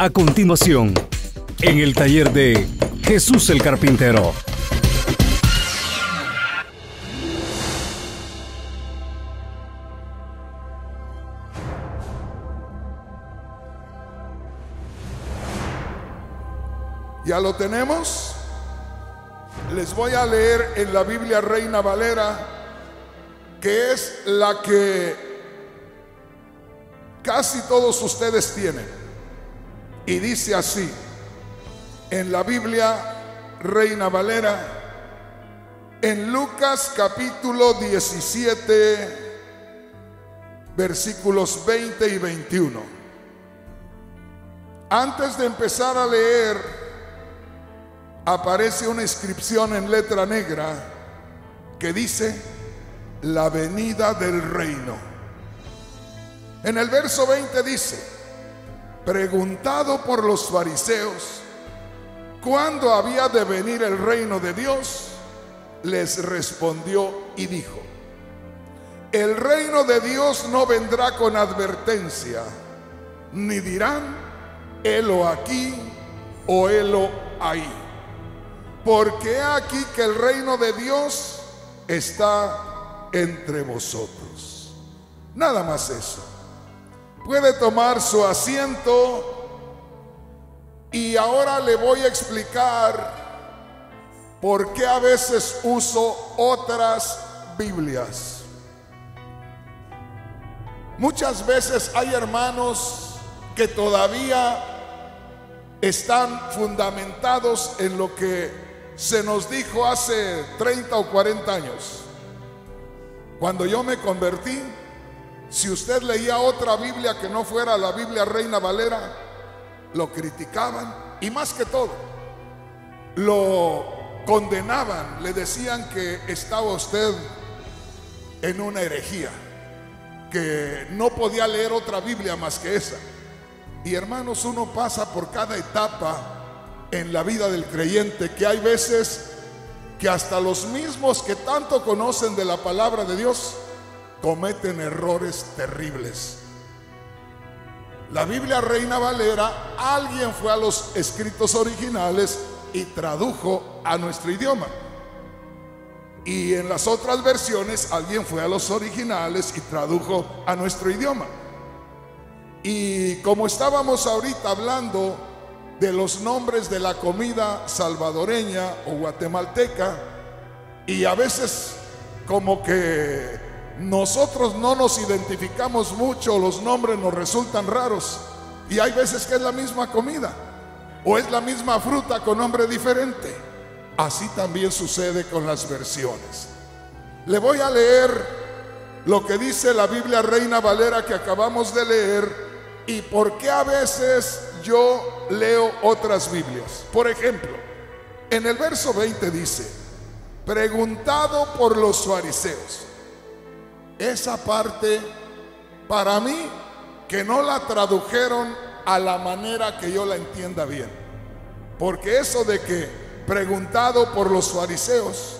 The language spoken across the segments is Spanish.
A continuación, en el taller de Jesús el Carpintero. ¿Ya lo tenemos? Les voy a leer en la Biblia Reina Valera, que es la que casi todos ustedes tienen. Y dice así, en la Biblia Reina Valera, en Lucas capítulo 17, versículos 20 y 21. Antes de empezar a leer, aparece una inscripción en letra negra que dice la venida del reino. En el verso 20 dice, preguntado por los fariseos, ¿cuándo había de venir el reino de Dios? Les respondió y dijo, el reino de Dios no vendrá con advertencia, ni dirán, helo aquí o helo ahí porque aquí que el reino de Dios está entre vosotros. Nada más eso. Puede tomar su asiento y ahora le voy a explicar por qué a veces uso otras Biblias. Muchas veces hay hermanos que todavía están fundamentados en lo que se nos dijo hace 30 o 40 años, cuando yo me convertí, si usted leía otra Biblia que no fuera la Biblia Reina Valera, lo criticaban y más que todo, lo condenaban, le decían que estaba usted en una herejía, que no podía leer otra Biblia más que esa. Y hermanos, uno pasa por cada etapa en la vida del creyente que hay veces que hasta los mismos que tanto conocen de la palabra de Dios cometen errores terribles. La Biblia Reina Valera, alguien fue a los escritos originales y tradujo a nuestro idioma. Y en las otras versiones alguien fue a los originales y tradujo a nuestro idioma. Y como estábamos ahorita hablando de los nombres de la comida salvadoreña o guatemalteca y a veces como que nosotros no nos identificamos mucho, los nombres nos resultan raros y hay veces que es la misma comida o es la misma fruta con nombre diferente. Así también sucede con las versiones. Le voy a leer lo que dice la Biblia Reina Valera que acabamos de leer y por qué a veces yo leo otras Biblias. Por ejemplo, en el verso 20 dice, preguntado por los fariseos. Esa parte, para mí, que no la tradujeron a la manera que yo la entienda bien. Porque eso de que preguntado por los fariseos,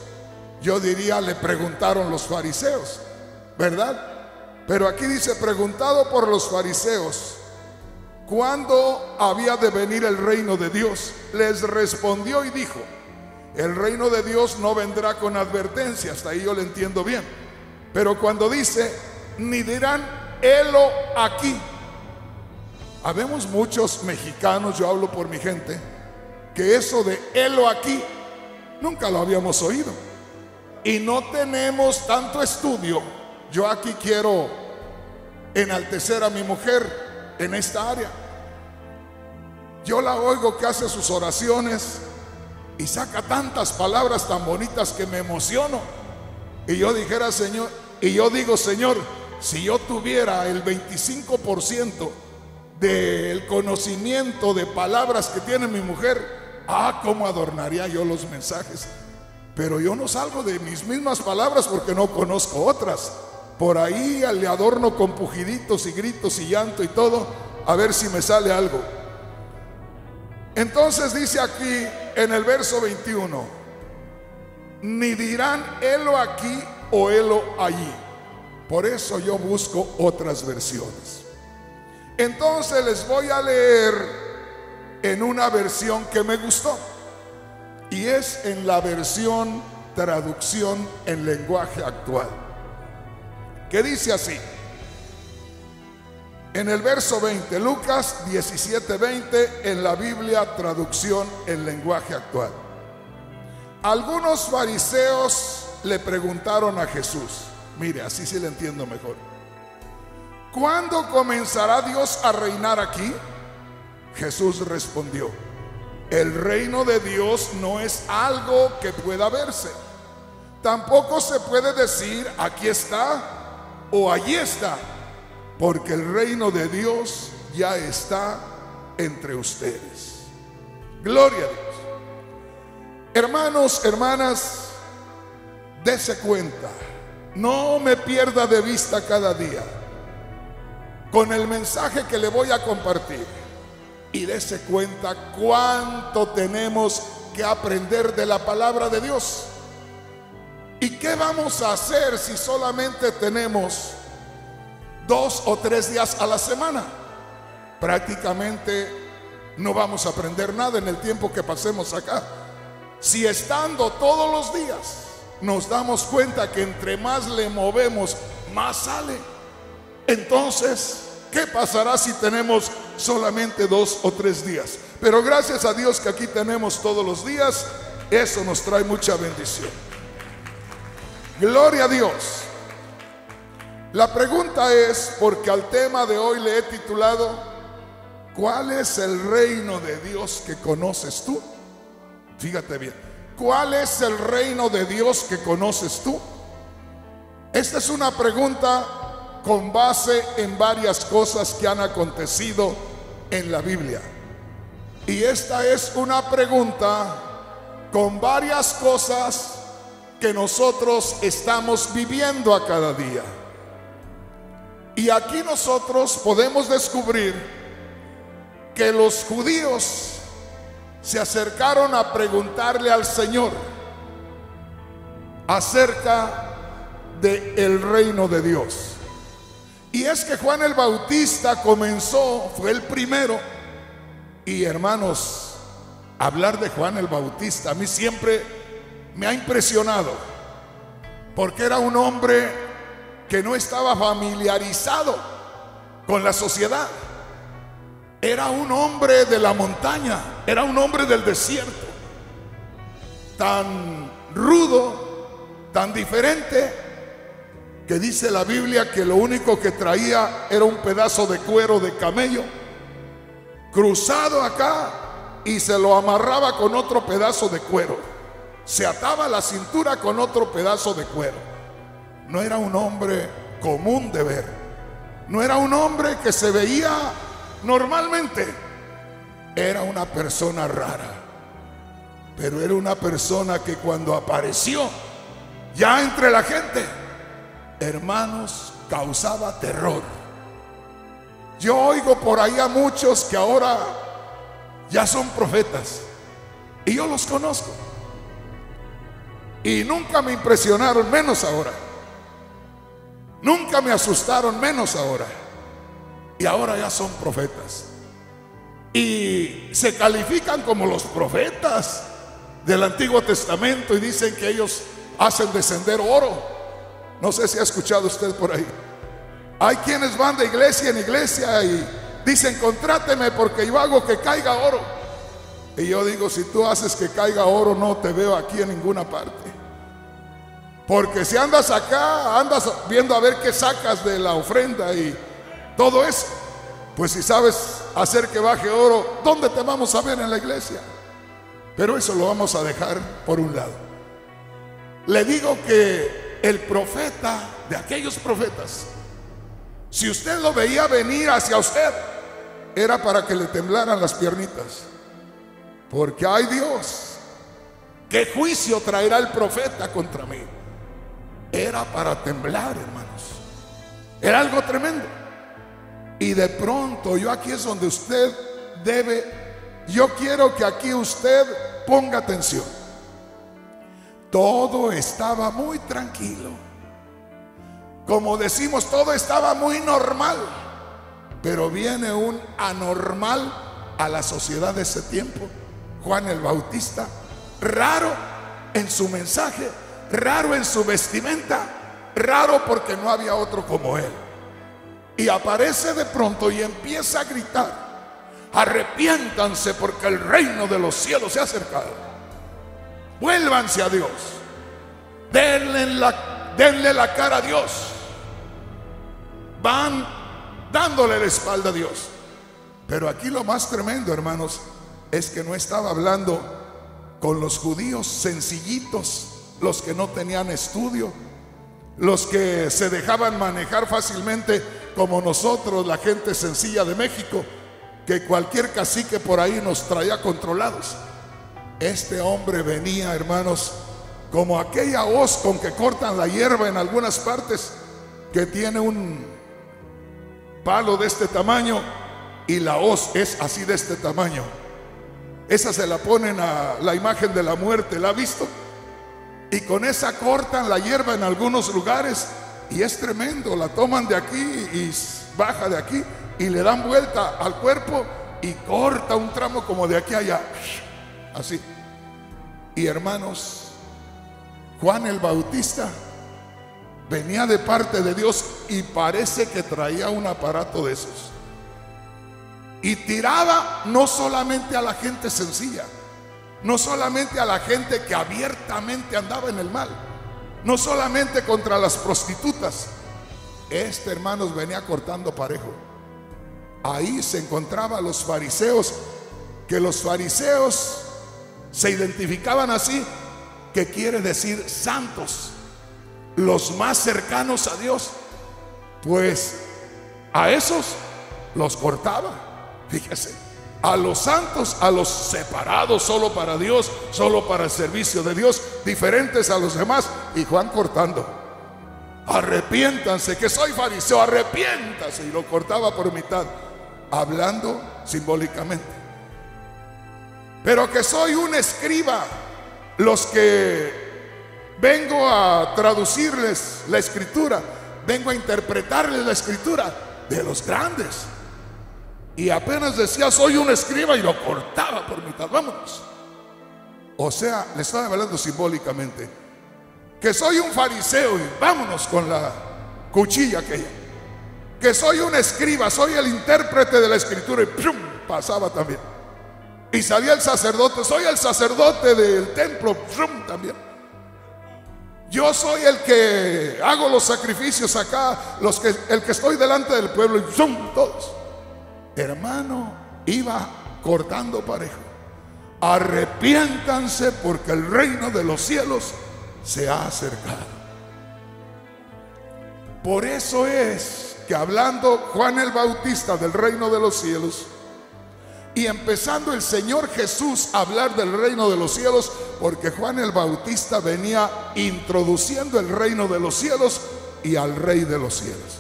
yo diría le preguntaron los fariseos, ¿verdad? Pero aquí dice preguntado por los fariseos ¿Cuándo había de venir el reino de Dios? Les respondió y dijo, el reino de Dios no vendrá con advertencia, hasta ahí yo lo entiendo bien. Pero cuando dice, ni dirán, helo aquí. Habemos muchos mexicanos, yo hablo por mi gente, que eso de helo aquí nunca lo habíamos oído. Y no tenemos tanto estudio. Yo aquí quiero enaltecer a mi mujer en esta área. Yo la oigo que hace sus oraciones y saca tantas palabras tan bonitas que me emociono. Y yo dijera, Señor, y yo digo, Señor, si yo tuviera el 25% del conocimiento de palabras que tiene mi mujer, ah, cómo adornaría yo los mensajes. Pero yo no salgo de mis mismas palabras porque no conozco otras. Por ahí le adorno con pujiditos y gritos y llanto y todo, a ver si me sale algo. Entonces dice aquí en el verso 21, ni dirán helo aquí o helo allí. Por eso yo busco otras versiones. Entonces les voy a leer en una versión que me gustó. Y es en la versión traducción en lenguaje actual. Que dice así. En el verso 20, Lucas 17, 20, en la Biblia traducción en lenguaje actual. Algunos fariseos le preguntaron a Jesús, mire, así sí le entiendo mejor. ¿Cuándo comenzará Dios a reinar aquí? Jesús respondió, el reino de Dios no es algo que pueda verse. Tampoco se puede decir, aquí está o allí está, porque el reino de Dios ya está entre ustedes. Gloria a Dios. Hermanos, hermanas, dese cuenta, no me pierda de vista cada día con el mensaje que le voy a compartir y dese cuenta cuánto tenemos que aprender de la palabra de Dios. ¿Y qué vamos a hacer si solamente tenemos dos o tres días a la semana? Prácticamente no vamos a aprender nada en el tiempo que pasemos acá. Si estando todos los días nos damos cuenta que entre más le movemos, más sale. Entonces, ¿qué pasará si tenemos solamente dos o tres días? Pero gracias a Dios que aquí tenemos todos los días, eso nos trae mucha bendición. Gloria a Dios. La pregunta es, porque al tema de hoy le he titulado, ¿cuál es el reino de Dios que conoces tú? Fíjate bien, ¿cuál es el reino de Dios que conoces tú? Esta es una pregunta con base en varias cosas que han acontecido en la Biblia. Y esta es una pregunta con varias cosas que nosotros estamos viviendo a cada día. Y aquí nosotros podemos descubrir que los judíos se acercaron a preguntarle al Señor acerca del el reino de Dios. Y es que Juan el Bautista comenzó, fue el primero. Y hermanos, hablar de Juan el Bautista a mí siempre me ha impresionado, porque era un hombre que no estaba familiarizado con la sociedad. Era un hombre de la montaña, era un hombre del desierto, tan rudo, tan diferente, que dice la Biblia que lo único que traía era un pedazo de cuero de camello, cruzado acá y se lo amarraba con otro pedazo de cuero. Se ataba la cintura con otro pedazo de cuero. No era un hombre común de ver. No era un hombre que se veía normalmente. Era una persona rara. Pero era una persona que cuando apareció ya entre la gente, hermanos, causaba terror. Yo oigo por ahí a muchos que ahora ya son profetas. Y yo los conozco. Y nunca me impresionaron, menos ahora. Nunca me asustaron, menos ahora. Y ahora ya son profetas. Y se califican como los profetas del Antiguo Testamento y dicen que ellos hacen descender oro. No sé si ha escuchado usted por ahí. Hay quienes van de iglesia en iglesia y dicen, contráteme porque yo hago que caiga oro. Y yo digo, si tú haces que caiga oro, no te veo aquí en ninguna parte. Porque si andas acá, andas viendo a ver qué sacas de la ofrenda y todo eso. Pues si sabes hacer que baje oro, ¿dónde te vamos a ver en la iglesia? Pero eso lo vamos a dejar por un lado. Le digo que el profeta de aquellos profetas, si usted lo veía venir hacia usted, era para que le temblaran las piernitas. Porque hay Dios, ¿qué juicio traerá el profeta contra mí? Era para temblar, hermanos. Era algo tremendo. Y de pronto, yo aquí es donde usted debe, yo quiero que aquí usted ponga atención. Todo estaba muy tranquilo. Como decimos, todo estaba muy normal. Pero viene un anormal a la sociedad de ese tiempo, Juan el Bautista, raro en su mensaje, raro en su vestimenta, raro porque no había otro como él. Y aparece de pronto y empieza a gritar, arrepiéntanse porque el reino de los cielos se ha acercado. Vuélvanse a Dios, denle la, denle la cara a Dios. Van dándole la espalda a Dios. Pero aquí lo más tremendo, hermanos, es que no estaba hablando con los judíos sencillitos, los que no tenían estudio, los que se dejaban manejar fácilmente como nosotros, la gente sencilla de México, que cualquier cacique por ahí nos traía controlados. Este hombre venía, hermanos, como aquella hoz con que cortan la hierba en algunas partes, que tiene un palo de este tamaño y la hoz es así de este tamaño. Esa se la ponen a la imagen de la muerte, ¿la ha visto? Y con esa cortan la hierba en algunos lugares y es tremendo, la toman de aquí y baja de aquí y le dan vuelta al cuerpo y corta un tramo como de aquí a allá. Así. Y hermanos, Juan el Bautista venía de parte de Dios y parece que traía un aparato de esos. Y tiraba no solamente a la gente sencilla, no solamente a la gente que abiertamente andaba en el mal, no solamente contra las prostitutas. Este hermanos venía cortando parejo. Ahí se encontraban los fariseos, que los fariseos se identificaban así, que quiere decir santos, los más cercanos a Dios. Pues a esos los cortaba. Fíjese, a los santos, a los separados solo para Dios, solo para el servicio de Dios, diferentes a los demás. Y Juan cortando, arrepiéntanse, que soy fariseo, arrepiéntase. Y lo cortaba por mitad, hablando simbólicamente. Pero que soy un escriba, los que vengo a traducirles la escritura, vengo a interpretarles la escritura de los grandes y apenas decía, soy un escriba y lo cortaba por mitad. Vámonos. O sea, le estaba hablando simbólicamente. Que soy un fariseo y vámonos con la cuchilla aquella. Que soy un escriba, soy el intérprete de la escritura y ¡pum! pasaba también. Y salía el sacerdote, soy el sacerdote del templo, ¡pum! también. Yo soy el que hago los sacrificios acá, los que, el que estoy delante del pueblo y ¡pum! todos hermano, iba cortando parejo. Arrepiéntanse porque el reino de los cielos se ha acercado. Por eso es que hablando Juan el Bautista del reino de los cielos y empezando el Señor Jesús a hablar del reino de los cielos, porque Juan el Bautista venía introduciendo el reino de los cielos y al rey de los cielos.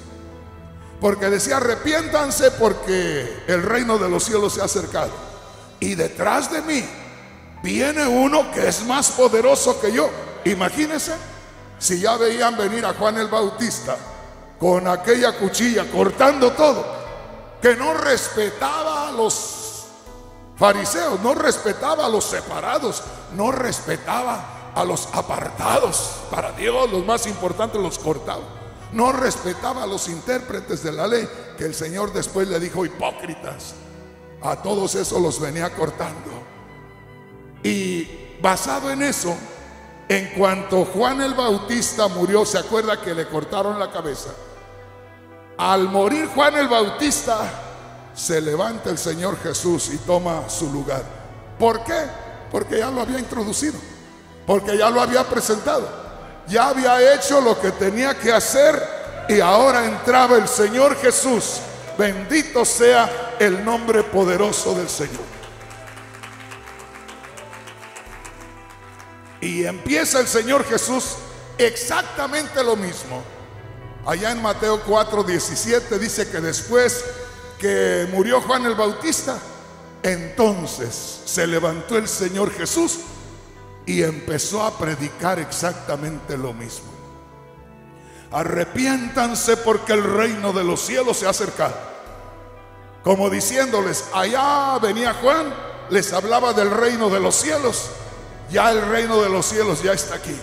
Porque decía, arrepiéntanse porque el reino de los cielos se ha acercado. Y detrás de mí viene uno que es más poderoso que yo. Imagínense si ya veían venir a Juan el Bautista con aquella cuchilla cortando todo, que no respetaba a los fariseos, no respetaba a los separados, no respetaba a los apartados. Para Dios los más importantes los cortaba no respetaba a los intérpretes de la ley, que el Señor después le dijo hipócritas. A todos esos los venía cortando. Y basado en eso, en cuanto Juan el Bautista murió, ¿se acuerda que le cortaron la cabeza? Al morir Juan el Bautista, se levanta el Señor Jesús y toma su lugar. ¿Por qué? Porque ya lo había introducido, porque ya lo había presentado ya había hecho lo que tenía que hacer y ahora entraba el Señor Jesús. Bendito sea el nombre poderoso del Señor. Y empieza el Señor Jesús exactamente lo mismo. Allá en Mateo 4, 17 dice que después que murió Juan el Bautista, entonces se levantó el Señor Jesús y empezó a predicar exactamente lo mismo. Arrepiéntanse porque el reino de los cielos se ha acercado. como diciéndoles, allá venía Juan, les hablaba del reino de los cielos, ya el reino de los cielos ya está aquí.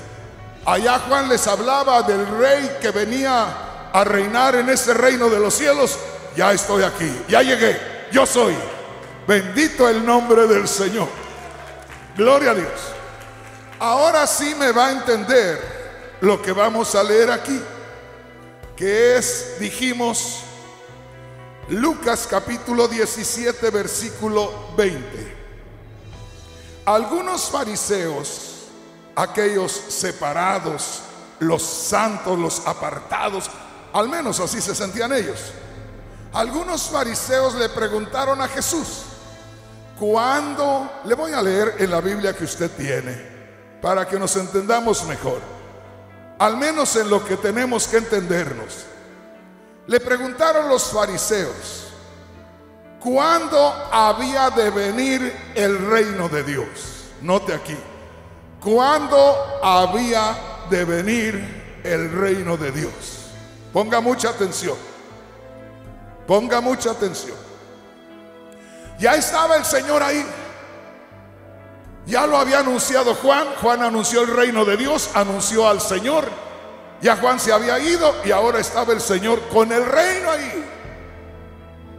Allá Juan les hablaba del rey que venía a reinar en ese reino de los cielos, ya estoy aquí, ya llegué, yo soy. Bendito el nombre del Señor. Gloria a Dios. Ahora sí me va a entender lo que vamos a leer aquí, que es, dijimos, Lucas capítulo 17, versículo 20. Algunos fariseos, aquellos separados, los santos, los apartados, al menos así se sentían ellos. Algunos fariseos le preguntaron a Jesús, ¿cuándo? Le voy a leer en la Biblia que usted tiene, para que nos entendamos mejor, al menos en lo que tenemos que entendernos. Le preguntaron los fariseos, ¿cuándo había de venir el reino de Dios? Note aquí, ¿cuándo había de venir el reino de Dios? Ponga mucha atención, ponga mucha atención. Ya estaba el Señor ahí. Ya lo había anunciado Juan. Juan anunció el reino de Dios, anunció al Señor. Ya Juan se había ido y ahora estaba el Señor con el reino ahí.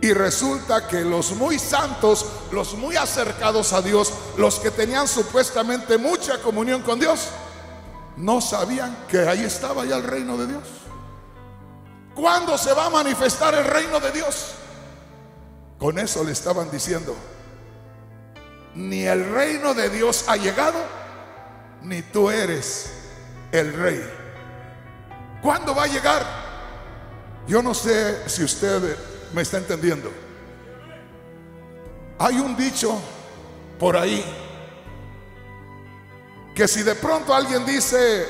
Y resulta que los muy santos, los muy acercados a Dios, los que tenían supuestamente mucha comunión con Dios, no sabían que ahí estaba ya el reino de Dios. ¿Cuándo se va a manifestar el reino de Dios? Con eso le estaban diciendo, ni el reino de Dios ha llegado, ni tú eres el rey. ¿Cuándo va a llegar? Yo no sé si usted me está entendiendo. Hay un dicho por ahí que si de pronto alguien dice,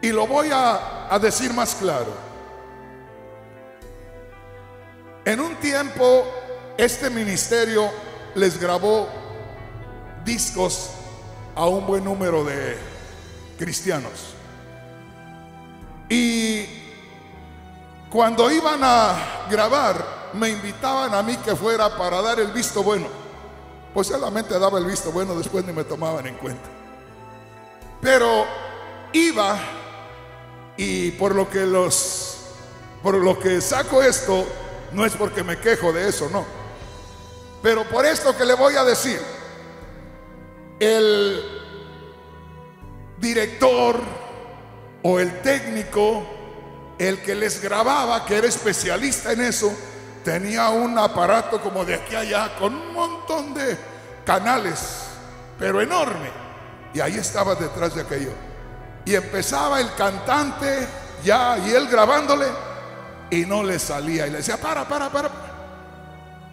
y lo voy a, a decir más claro, en un tiempo este ministerio les grabó discos a un buen número de cristianos. Y cuando iban a grabar, me invitaban a mí que fuera para dar el visto bueno. Pues solamente daba el visto bueno, después ni me tomaban en cuenta. Pero iba y por lo que los por lo que saco esto no es porque me quejo de eso, no. Pero por esto que le voy a decir, el director o el técnico, el que les grababa, que era especialista en eso, tenía un aparato como de aquí a allá con un montón de canales, pero enorme. Y ahí estaba detrás de aquello. Y empezaba el cantante ya y él grabándole y no le salía. Y le decía, para, para, para.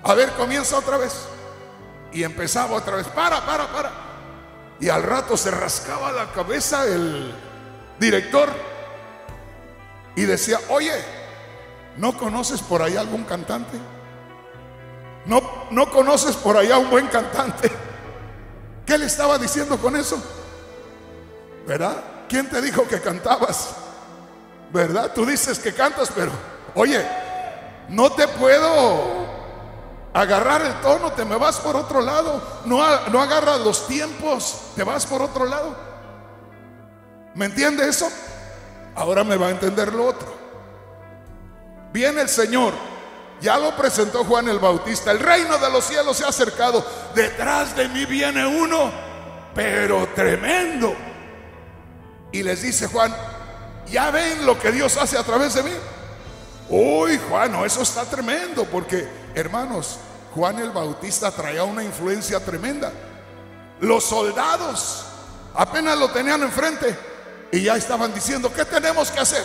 A ver, comienza otra vez. Y empezaba otra vez, para, para, para. Y al rato se rascaba la cabeza el director y decía, oye, ¿no conoces por ahí algún cantante? ¿No, ¿No conoces por allá un buen cantante? ¿Qué le estaba diciendo con eso? ¿Verdad? ¿Quién te dijo que cantabas? ¿Verdad? Tú dices que cantas, pero oye, no te puedo agarrar el tono, te me vas por otro lado. No, no agarras los tiempos, te vas por otro lado. ¿Me entiende eso? Ahora me va a entender lo otro. Viene el Señor, ya lo presentó Juan el Bautista, el reino de los cielos se ha acercado, detrás de mí viene uno, pero tremendo. Y les dice Juan, ¿ya ven lo que Dios hace a través de mí? Uy, Juan, no, eso está tremendo, porque hermanos, Juan el Bautista traía una influencia tremenda. Los soldados apenas lo tenían enfrente y ya estaban diciendo, ¿qué tenemos que hacer?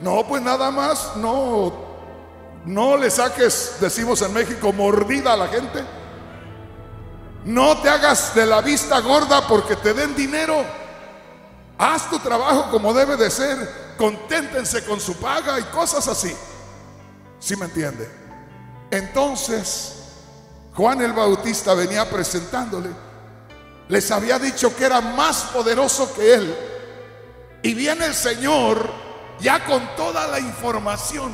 No, pues nada más, no, no le saques, decimos en México, mordida a la gente. No te hagas de la vista gorda porque te den dinero. Haz tu trabajo como debe de ser. Conténtense con su paga y cosas así. ¿Sí me entiende? Entonces, Juan el Bautista venía presentándole. Les había dicho que era más poderoso que él. Y viene el Señor ya con toda la información.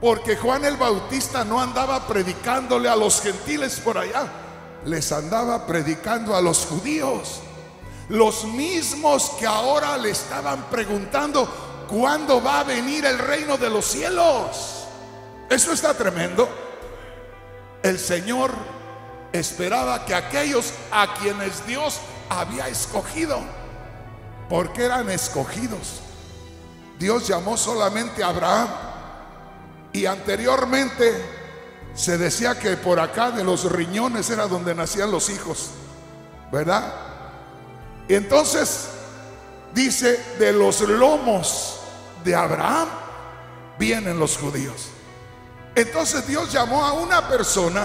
Porque Juan el Bautista no andaba predicándole a los gentiles por allá, les andaba predicando a los judíos. Los mismos que ahora le estaban preguntando, ¿cuándo va a venir el reino de los cielos? Eso está tremendo. El Señor esperaba que aquellos a quienes Dios había escogido, porque eran escogidos. Dios llamó solamente a Abraham y anteriormente se decía que por acá de los riñones era donde nacían los hijos, ¿verdad? Y entonces dice, de los lomos de Abraham vienen los judíos. Entonces Dios llamó a una persona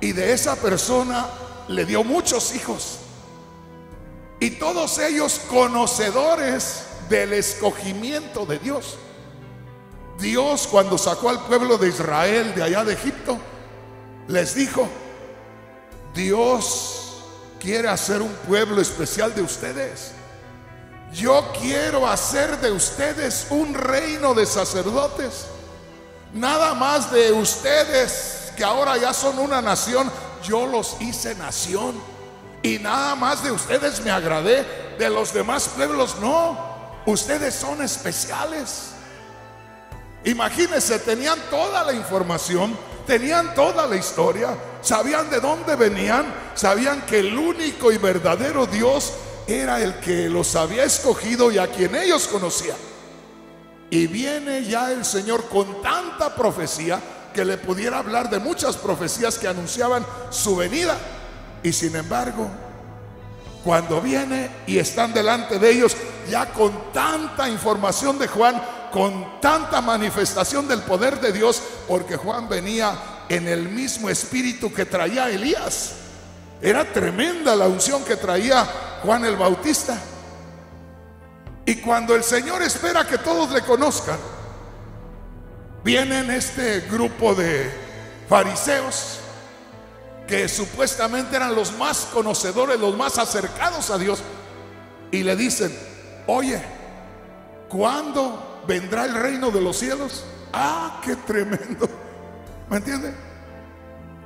y de esa persona le dio muchos hijos. Y todos ellos conocedores del escogimiento de Dios. Dios cuando sacó al pueblo de Israel de allá de Egipto, les dijo, Dios quiere hacer un pueblo especial de ustedes. Yo quiero hacer de ustedes un reino de sacerdotes. Nada más de ustedes que ahora ya son una nación, yo los hice nación. Y nada más de ustedes me agradé, de los demás pueblos no. Ustedes son especiales. Imagínense, tenían toda la información, tenían toda la historia, sabían de dónde venían, sabían que el único y verdadero Dios era el que los había escogido y a quien ellos conocían. Y viene ya el Señor con tanta profecía que le pudiera hablar de muchas profecías que anunciaban su venida. Y sin embargo, cuando viene y están delante de ellos, ya con tanta información de Juan, con tanta manifestación del poder de Dios, porque Juan venía en el mismo espíritu que traía Elías. Era tremenda la unción que traía Juan el Bautista. Y cuando el Señor espera que todos le conozcan, vienen este grupo de fariseos que supuestamente eran los más conocedores, los más acercados a Dios, y le dicen, oye, ¿cuándo vendrá el reino de los cielos? Ah, qué tremendo. ¿Me entiende?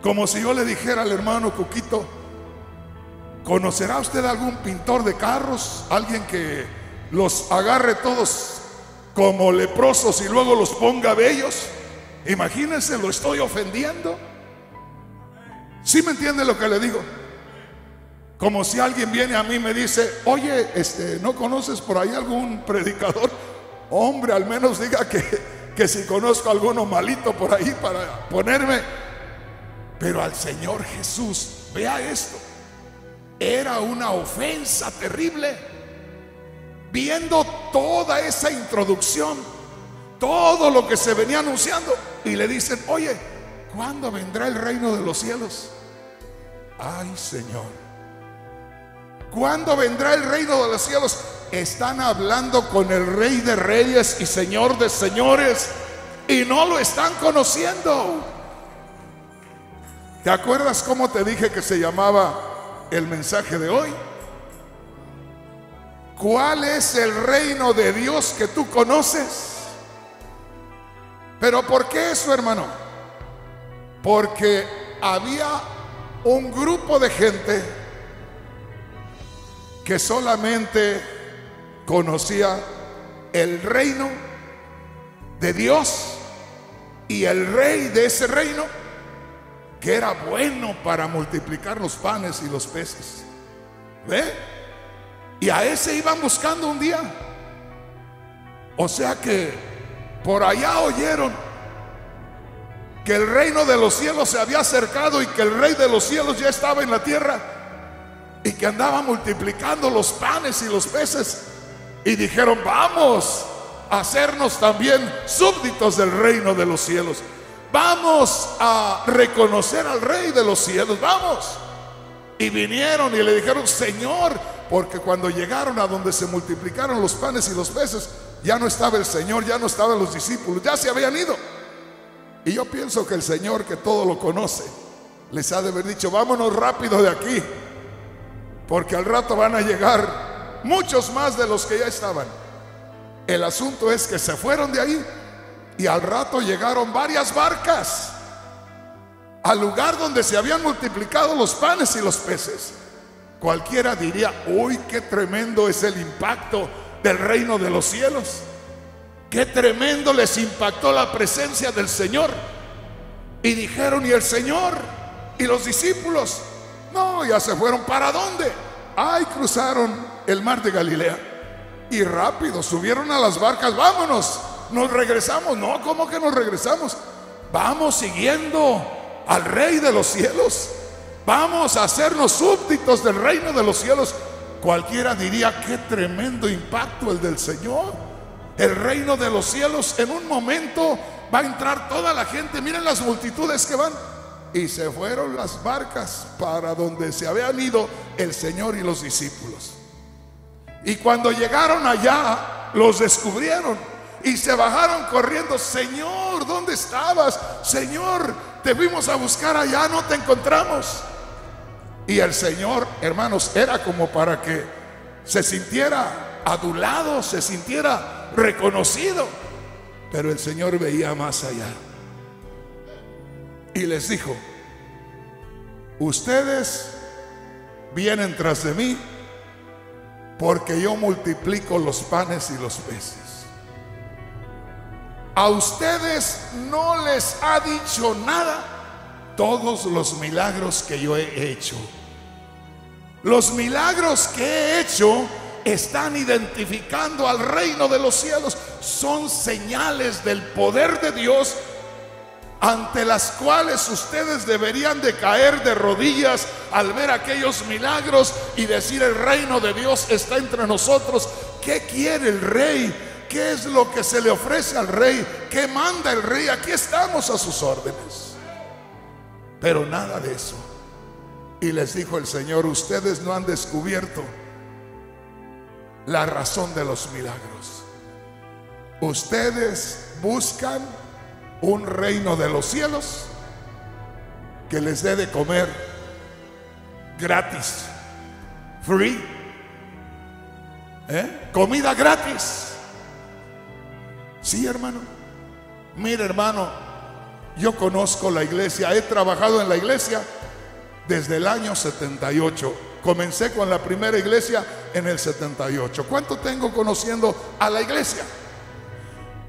Como si yo le dijera al hermano Cuquito, ¿conocerá usted algún pintor de carros? Alguien que los agarre todos como leprosos y luego los ponga bellos. Imagínense, lo estoy ofendiendo. ¿Sí me entiende lo que le digo? Como si alguien viene a mí y me dice, oye, este, ¿no conoces por ahí algún predicador? Hombre, al menos diga que, que si conozco alguno malito por ahí para ponerme. Pero al Señor Jesús, vea esto, era una ofensa terrible. Viendo toda esa introducción, todo lo que se venía anunciando, y le dicen, oye, ¿cuándo vendrá el reino de los cielos? Ay Señor, ¿cuándo vendrá el reino de los cielos? Están hablando con el rey de reyes y señor de señores y no lo están conociendo. ¿Te acuerdas cómo te dije que se llamaba el mensaje de hoy? ¿Cuál es el reino de Dios que tú conoces? Pero ¿por qué eso, hermano? Porque había un grupo de gente que solamente conocía el reino de Dios y el rey de ese reino que era bueno para multiplicar los panes y los peces. ¿Ve? Y a ese iban buscando un día. O sea que por allá oyeron que el reino de los cielos se había acercado y que el rey de los cielos ya estaba en la tierra y que andaba multiplicando los panes y los peces. Y dijeron, vamos a hacernos también súbditos del reino de los cielos. Vamos a reconocer al rey de los cielos, vamos. Y vinieron y le dijeron, Señor, porque cuando llegaron a donde se multiplicaron los panes y los peces, ya no estaba el Señor, ya no estaban los discípulos, ya se habían ido. Y yo pienso que el Señor, que todo lo conoce, les ha de haber dicho, vámonos rápido de aquí, porque al rato van a llegar muchos más de los que ya estaban. El asunto es que se fueron de ahí Y al rato llegaron varias barcas al lugar donde se habían multiplicado los panes y los peces. Cualquiera diría, uy, qué tremendo es el impacto del reino de los cielos. Qué tremendo les impactó la presencia del Señor. Y dijeron, ¿y el Señor? ¿Y los discípulos? No, ya se fueron. ¿Para dónde? Ay, cruzaron el mar de Galilea. Y rápido subieron a las barcas. Vámonos, nos regresamos. No, ¿cómo que nos regresamos? Vamos siguiendo al Rey de los cielos. Vamos a hacernos súbditos del reino de los cielos. Cualquiera diría, qué tremendo impacto el del Señor. El reino de los cielos en un momento va a entrar toda la gente. Miren las multitudes que van. Y se fueron las barcas para donde se habían ido el Señor y los discípulos. Y cuando llegaron allá, los descubrieron. Y se bajaron corriendo, Señor, ¿dónde estabas? Señor, te fuimos a buscar allá, no te encontramos. Y el Señor, hermanos, era como para que se sintiera adulado, se sintiera reconocido. Pero el Señor veía más allá. Y les dijo, ustedes vienen tras de mí porque yo multiplico los panes y los peces. A ustedes no les ha dicho nada todos los milagros que yo he hecho. Los milagros que he hecho están identificando al reino de los cielos. Son señales del poder de Dios ante las cuales ustedes deberían de caer de rodillas al ver aquellos milagros y decir el reino de Dios está entre nosotros. ¿Qué quiere el rey? ¿Qué es lo que se le ofrece al rey? ¿Qué manda el rey? Aquí estamos a sus órdenes. Pero nada de eso. Y les dijo el Señor, ustedes no han descubierto la razón de los milagros. Ustedes buscan un reino de los cielos que les dé de comer gratis, free, ¿Eh? comida gratis. Sí, hermano. Mire, hermano, yo conozco la iglesia, he trabajado en la iglesia desde el año 78. Comencé con la primera iglesia en el 78. ¿Cuánto tengo conociendo a la iglesia?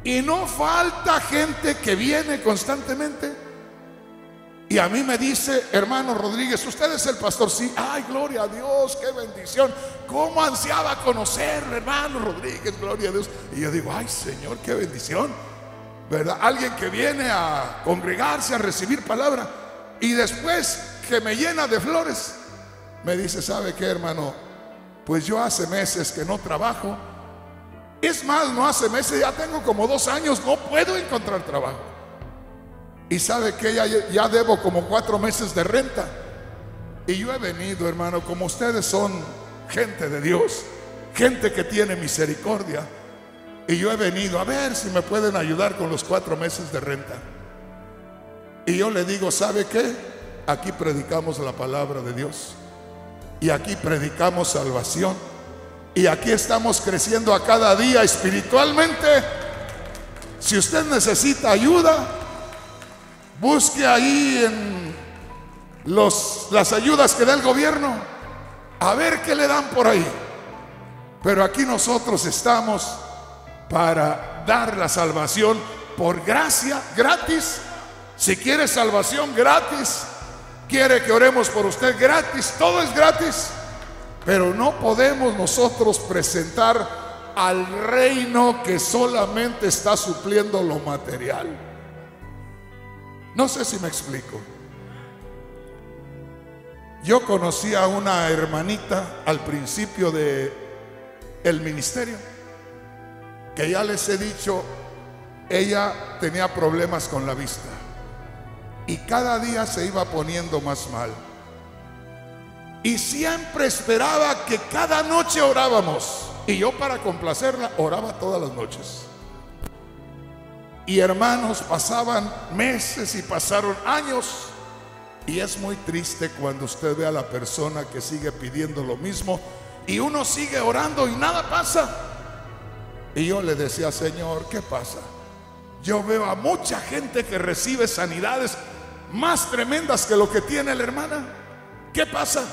Y no falta gente que viene constantemente. Y a mí me dice, hermano Rodríguez, usted es el pastor. Sí, ay, gloria a Dios, qué bendición. ¿Cómo ansiaba conocerlo, hermano Rodríguez? Gloria a Dios. Y yo digo, ay, Señor, qué bendición. ¿Verdad? Alguien que viene a congregarse, a recibir palabra. Y después que me llena de flores, me dice, ¿sabe qué, hermano? Pues yo hace meses que no trabajo. Es más, no hace meses, ya tengo como dos años, no puedo encontrar trabajo. Y sabe que ya, ya debo como cuatro meses de renta. Y yo he venido, hermano, como ustedes son gente de Dios, gente que tiene misericordia. Y yo he venido a ver si me pueden ayudar con los cuatro meses de renta. Y yo le digo, ¿sabe qué? Aquí predicamos la palabra de Dios. Y aquí predicamos salvación. Y aquí estamos creciendo a cada día espiritualmente. Si usted necesita ayuda, busque ahí en los, las ayudas que da el gobierno. A ver qué le dan por ahí. Pero aquí nosotros estamos para dar la salvación por gracia, gratis. Si quiere salvación gratis, quiere que oremos por usted gratis, todo es gratis, pero no podemos nosotros presentar al reino que solamente está supliendo lo material. No sé si me explico. Yo conocí a una hermanita al principio de el ministerio que ya les he dicho, ella tenía problemas con la vista y cada día se iba poniendo más mal. Y siempre esperaba que cada noche orábamos. Y yo para complacerla oraba todas las noches. Y hermanos, pasaban meses y pasaron años. Y es muy triste cuando usted ve a la persona que sigue pidiendo lo mismo y uno sigue orando y nada pasa. Y yo le decía, Señor, ¿qué pasa? Yo veo a mucha gente que recibe sanidades más tremendas que lo que tiene la hermana. ¿Qué pasa?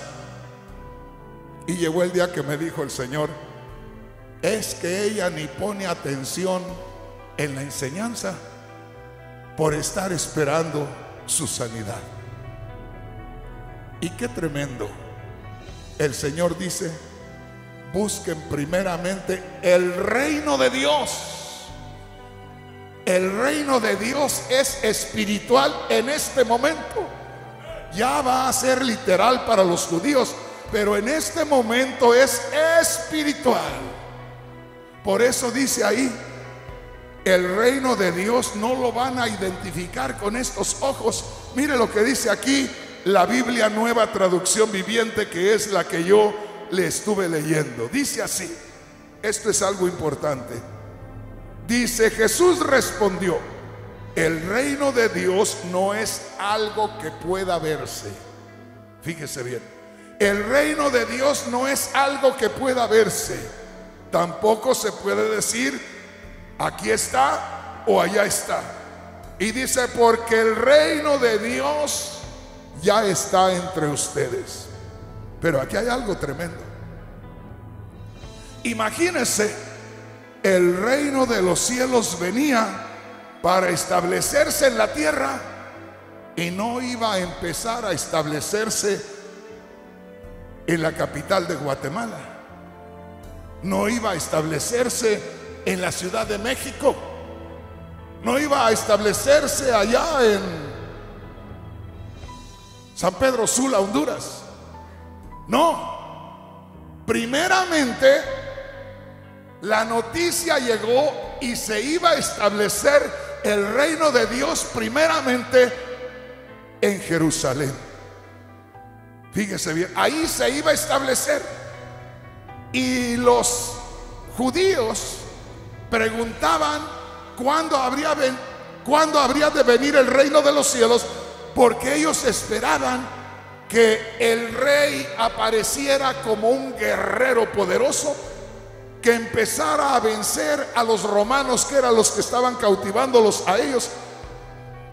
Y llegó el día que me dijo el Señor, es que ella ni pone atención en la enseñanza por estar esperando su sanidad. Y qué tremendo. El Señor dice, busquen primeramente el reino de Dios. El reino de Dios es espiritual en este momento. Ya va a ser literal para los judíos, pero en este momento es espiritual. Por eso dice ahí, el reino de Dios no lo van a identificar con estos ojos. Mire lo que dice aquí la Biblia Nueva Traducción Viviente, que es la que yo le estuve leyendo. Dice así, esto es algo importante. Dice, Jesús respondió, el reino de Dios no es algo que pueda verse. Fíjese bien, el reino de Dios no es algo que pueda verse. Tampoco se puede decir, aquí está o allá está. Y dice, porque el reino de Dios ya está entre ustedes. Pero aquí hay algo tremendo. Imagínense, el reino de los cielos venía para establecerse en la tierra y no iba a empezar a establecerse en la capital de Guatemala. No iba a establecerse en la Ciudad de México. No iba a establecerse allá en San Pedro Sula, Honduras. No. Primeramente, la noticia llegó y se iba a establecer el reino de Dios primeramente en Jerusalén. Fíjese bien, ahí se iba a establecer. Y los judíos preguntaban cuándo habría, cuándo habría de venir el reino de los cielos porque ellos esperaban que el rey apareciera como un guerrero poderoso que empezara a vencer a los romanos que eran los que estaban cautivándolos a ellos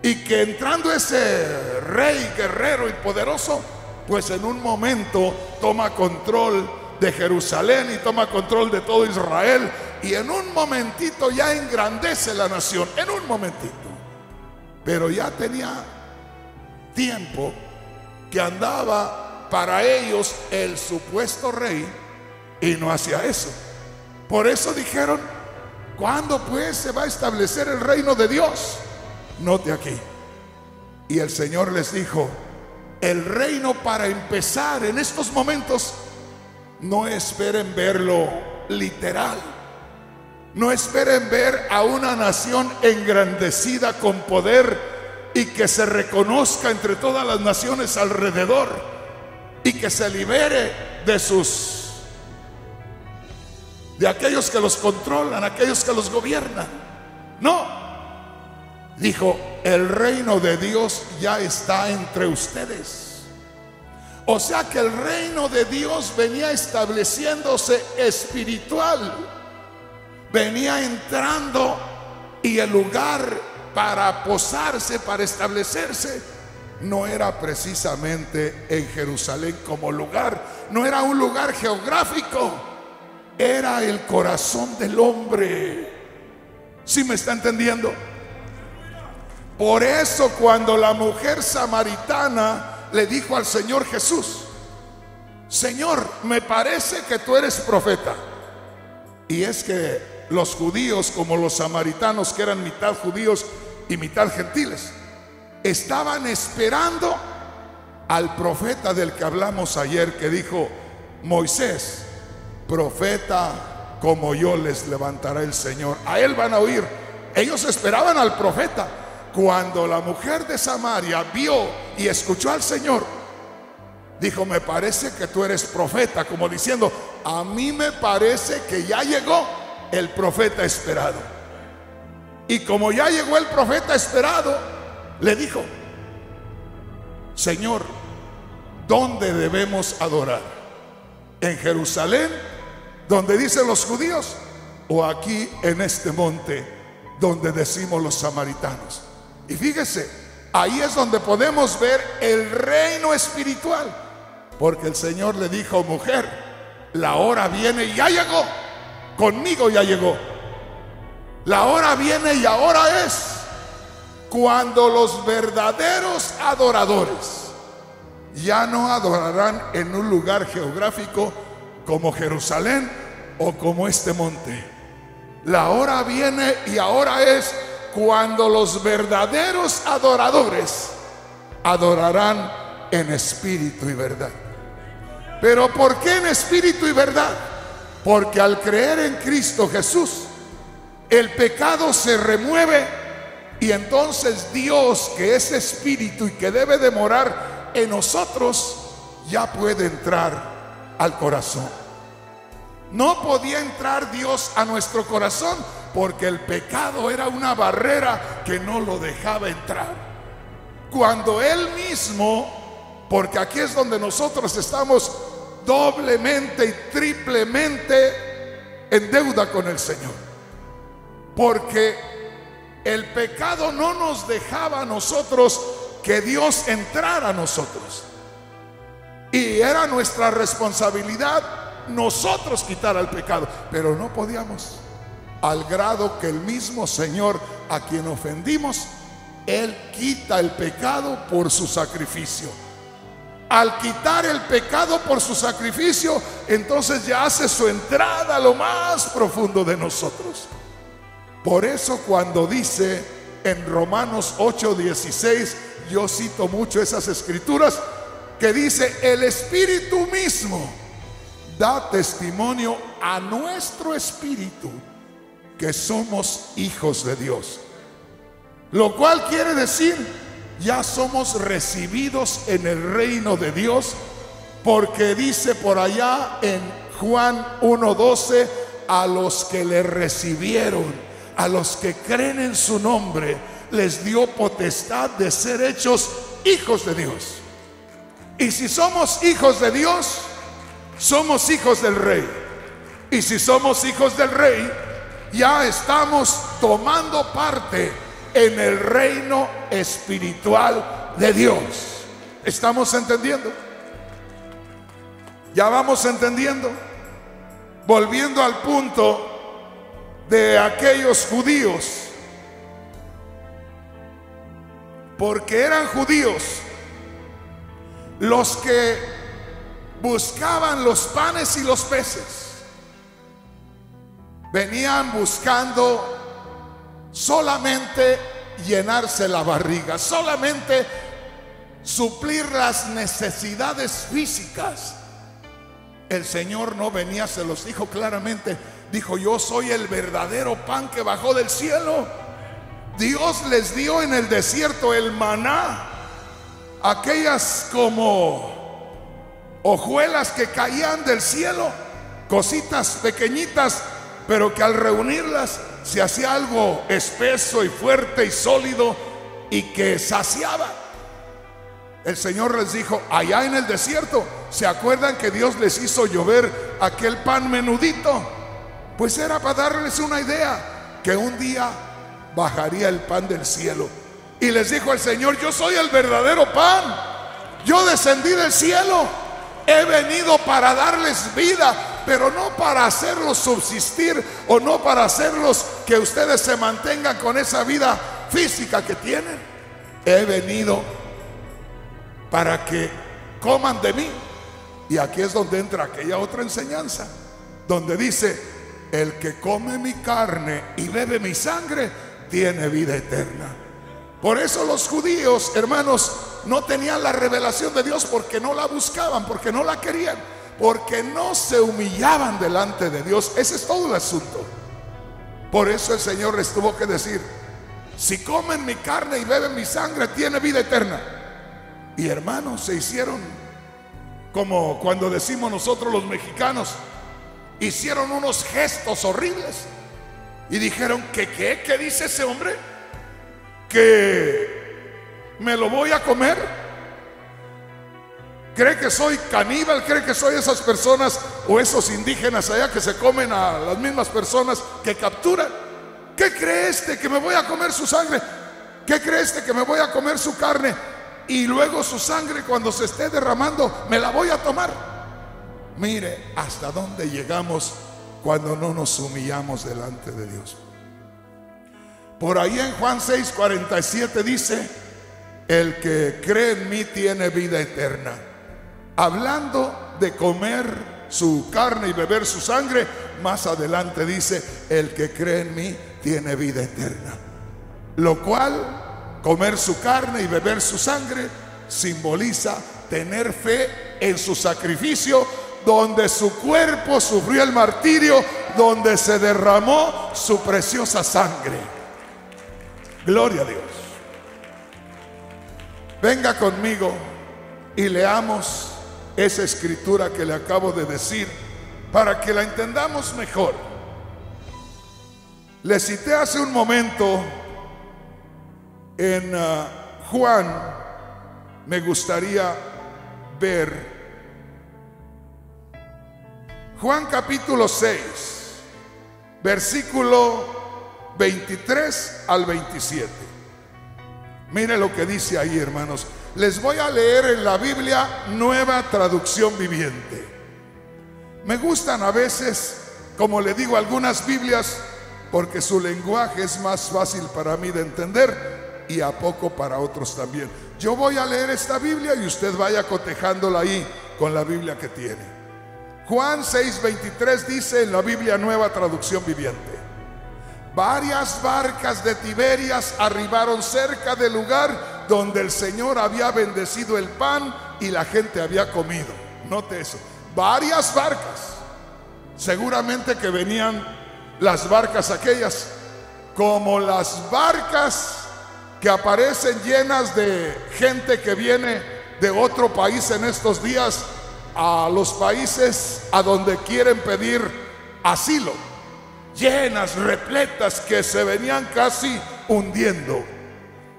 y que entrando ese rey guerrero y poderoso pues en un momento toma control de Jerusalén y toma control de todo Israel y en un momentito ya engrandece la nación, en un momentito. Pero ya tenía tiempo que andaba para ellos el supuesto rey y no hacía eso. Por eso dijeron, ¿cuándo pues se va a establecer el reino de Dios? Note aquí. Y el Señor les dijo, el reino para empezar en estos momentos, no esperen verlo literal. No esperen ver a una nación engrandecida con poder y que se reconozca entre todas las naciones alrededor y que se libere de sus de aquellos que los controlan, aquellos que los gobiernan. No. Dijo, el reino de Dios ya está entre ustedes. O sea que el reino de Dios venía estableciéndose espiritual. Venía entrando y el lugar para posarse, para establecerse, no era precisamente en Jerusalén como lugar, no era un lugar geográfico, era el corazón del hombre. ¿Sí me está entendiendo? Por eso cuando la mujer samaritana le dijo al Señor Jesús, Señor, me parece que tú eres profeta. Y es que los judíos como los samaritanos, que eran mitad judíos y mitad gentiles, estaban esperando al profeta del que hablamos ayer, que dijo, Moisés, profeta como yo les levantará el Señor. A él van a oír. Ellos esperaban al profeta. Cuando la mujer de Samaria vio y escuchó al Señor, dijo, me parece que tú eres profeta, como diciendo, a mí me parece que ya llegó el profeta esperado. Y como ya llegó el profeta esperado, le dijo, Señor, ¿dónde debemos adorar? ¿En Jerusalén, donde dicen los judíos? ¿O aquí en este monte donde decimos los samaritanos. Y fíjese, ahí es donde podemos ver el reino espiritual. Porque el Señor le dijo, mujer, la hora viene y ya llegó. Conmigo ya llegó. La hora viene y ahora es cuando los verdaderos adoradores ya no adorarán en un lugar geográfico como Jerusalén o como este monte. La hora viene y ahora es cuando los verdaderos adoradores adorarán en espíritu y verdad. Pero ¿por qué en espíritu y verdad? Porque al creer en Cristo Jesús, el pecado se remueve y entonces Dios, que es espíritu y que debe demorar en nosotros, ya puede entrar al corazón. No podía entrar Dios a nuestro corazón porque el pecado era una barrera que no lo dejaba entrar. Cuando Él mismo, porque aquí es donde nosotros estamos doblemente y triplemente en deuda con el Señor. Porque el pecado no nos dejaba a nosotros que Dios entrara a nosotros. Y era nuestra responsabilidad nosotros quitar al pecado, pero no podíamos. Al grado que el mismo Señor a quien ofendimos, Él quita el pecado por su sacrificio. Al quitar el pecado por su sacrificio, entonces ya hace su entrada a lo más profundo de nosotros. Por eso cuando dice en Romanos 8:16, yo cito mucho esas escrituras, que dice, el Espíritu mismo da testimonio a nuestro espíritu que somos hijos de Dios. Lo cual quiere decir, ya somos recibidos en el reino de Dios, porque dice por allá en Juan 1:12, a los que le recibieron a los que creen en su nombre, les dio potestad de ser hechos hijos de Dios. Y si somos hijos de Dios, somos hijos del rey. Y si somos hijos del rey, ya estamos tomando parte en el reino espiritual de Dios. ¿Estamos entendiendo? Ya vamos entendiendo. Volviendo al punto de aquellos judíos, porque eran judíos los que buscaban los panes y los peces. Venían buscando solamente llenarse la barriga, solamente suplir las necesidades físicas. El Señor no venía, se los dijo claramente, Dijo, yo soy el verdadero pan que bajó del cielo. Dios les dio en el desierto el maná, aquellas como hojuelas que caían del cielo, cositas pequeñitas, pero que al reunirlas se hacía algo espeso y fuerte y sólido y que saciaba. El Señor les dijo, allá en el desierto, ¿se acuerdan que Dios les hizo llover aquel pan menudito? Pues era para darles una idea que un día bajaría el pan del cielo. Y les dijo el Señor, yo soy el verdadero pan. Yo descendí del cielo. He venido para darles vida, pero no para hacerlos subsistir o no para hacerlos que ustedes se mantengan con esa vida física que tienen. He venido para que coman de mí. Y aquí es donde entra aquella otra enseñanza, donde dice, el que come mi carne y bebe mi sangre, tiene vida eterna. Por eso los judíos, hermanos, no tenían la revelación de Dios porque no la buscaban, porque no la querían, porque no se humillaban delante de Dios. Ese es todo el asunto. Por eso el Señor les tuvo que decir, si comen mi carne y beben mi sangre, tiene vida eterna. Y hermanos, se hicieron como cuando decimos nosotros los mexicanos, hicieron unos gestos horribles y dijeron que qué, qué dice ese hombre, que me lo voy a comer. ¿Cree que soy caníbal? ¿Cree que soy esas personas o esos indígenas allá que se comen a las mismas personas que capturan? ¿Qué crees de que me voy a comer su sangre? ¿Qué crees de que me voy a comer su carne? Y luego su sangre cuando se esté derramando, me la voy a tomar. Mire hasta dónde llegamos cuando no nos humillamos delante de Dios. Por ahí en Juan 6, 47 dice, el que cree en mí tiene vida eterna. Hablando de comer su carne y beber su sangre, más adelante dice, el que cree en mí tiene vida eterna. Lo cual, comer su carne y beber su sangre simboliza tener fe en su sacrificio, donde su cuerpo sufrió el martirio, donde se derramó su preciosa sangre. Gloria a Dios. Venga conmigo y leamos esa escritura que le acabo de decir para que la entendamos mejor. Le cité hace un momento en ah, Juan, me gustaría ver Juan capítulo 6, versículo 23 al 27. Mire lo que dice ahí, hermanos. Les voy a leer en la Biblia nueva traducción viviente. Me gustan a veces, como le digo, algunas Biblias porque su lenguaje es más fácil para mí de entender y a poco para otros también. Yo voy a leer esta Biblia y usted vaya cotejándola ahí con la Biblia que tiene. Juan 6:23 dice en la Biblia Nueva Traducción Viviente. Varias barcas de Tiberias arribaron cerca del lugar donde el Señor había bendecido el pan y la gente había comido. Note eso. Varias barcas. Seguramente que venían las barcas aquellas, como las barcas que aparecen llenas de gente que viene de otro país en estos días a los países a donde quieren pedir asilo, llenas, repletas, que se venían casi hundiendo.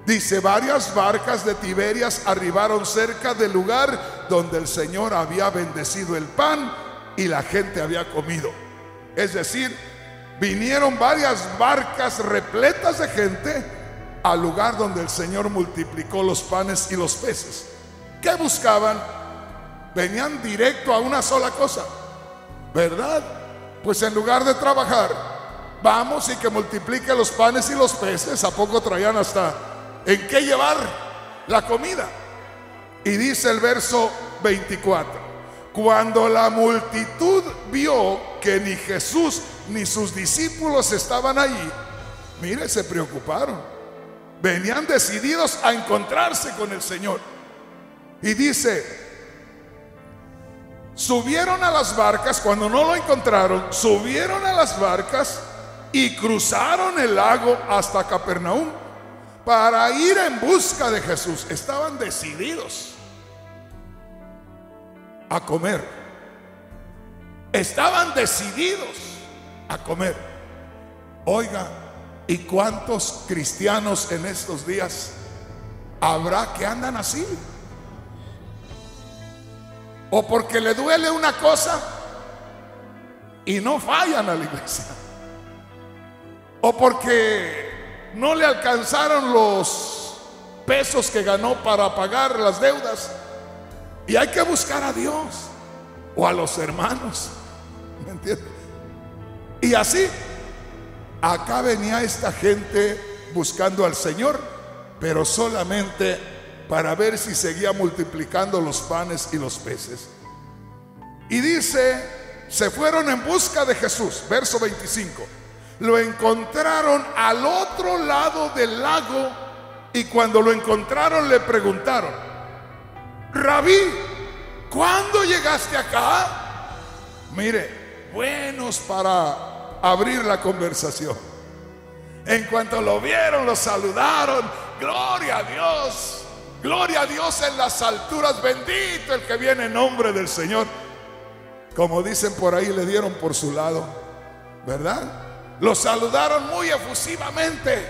Dice, varias barcas de Tiberias arribaron cerca del lugar donde el Señor había bendecido el pan y la gente había comido. Es decir, vinieron varias barcas repletas de gente al lugar donde el Señor multiplicó los panes y los peces. ¿Qué buscaban? Venían directo a una sola cosa, ¿verdad? Pues en lugar de trabajar, vamos y que multiplique los panes y los peces, ¿a poco traían hasta en qué llevar la comida? Y dice el verso 24, cuando la multitud vio que ni Jesús ni sus discípulos estaban allí, mire, se preocuparon. Venían decididos a encontrarse con el Señor. Y dice, subieron a las barcas, cuando no lo encontraron, subieron a las barcas y cruzaron el lago hasta Capernaum para ir en busca de Jesús. Estaban decididos a comer. Estaban decididos a comer. Oiga, ¿y cuántos cristianos en estos días habrá que andan así? O porque le duele una cosa y no fallan a la iglesia. O porque no le alcanzaron los pesos que ganó para pagar las deudas. Y hay que buscar a Dios o a los hermanos. ¿Me entiendes? Y así, acá venía esta gente buscando al Señor, pero solamente para ver si seguía multiplicando los panes y los peces. Y dice, se fueron en busca de Jesús, verso 25. Lo encontraron al otro lado del lago y cuando lo encontraron le preguntaron, Rabí, ¿cuándo llegaste acá? Mire, buenos para abrir la conversación. En cuanto lo vieron, lo saludaron. Gloria a Dios. Gloria a Dios en las alturas. Bendito el que viene en nombre del Señor. Como dicen por ahí, le dieron por su lado. ¿Verdad? Lo saludaron muy efusivamente.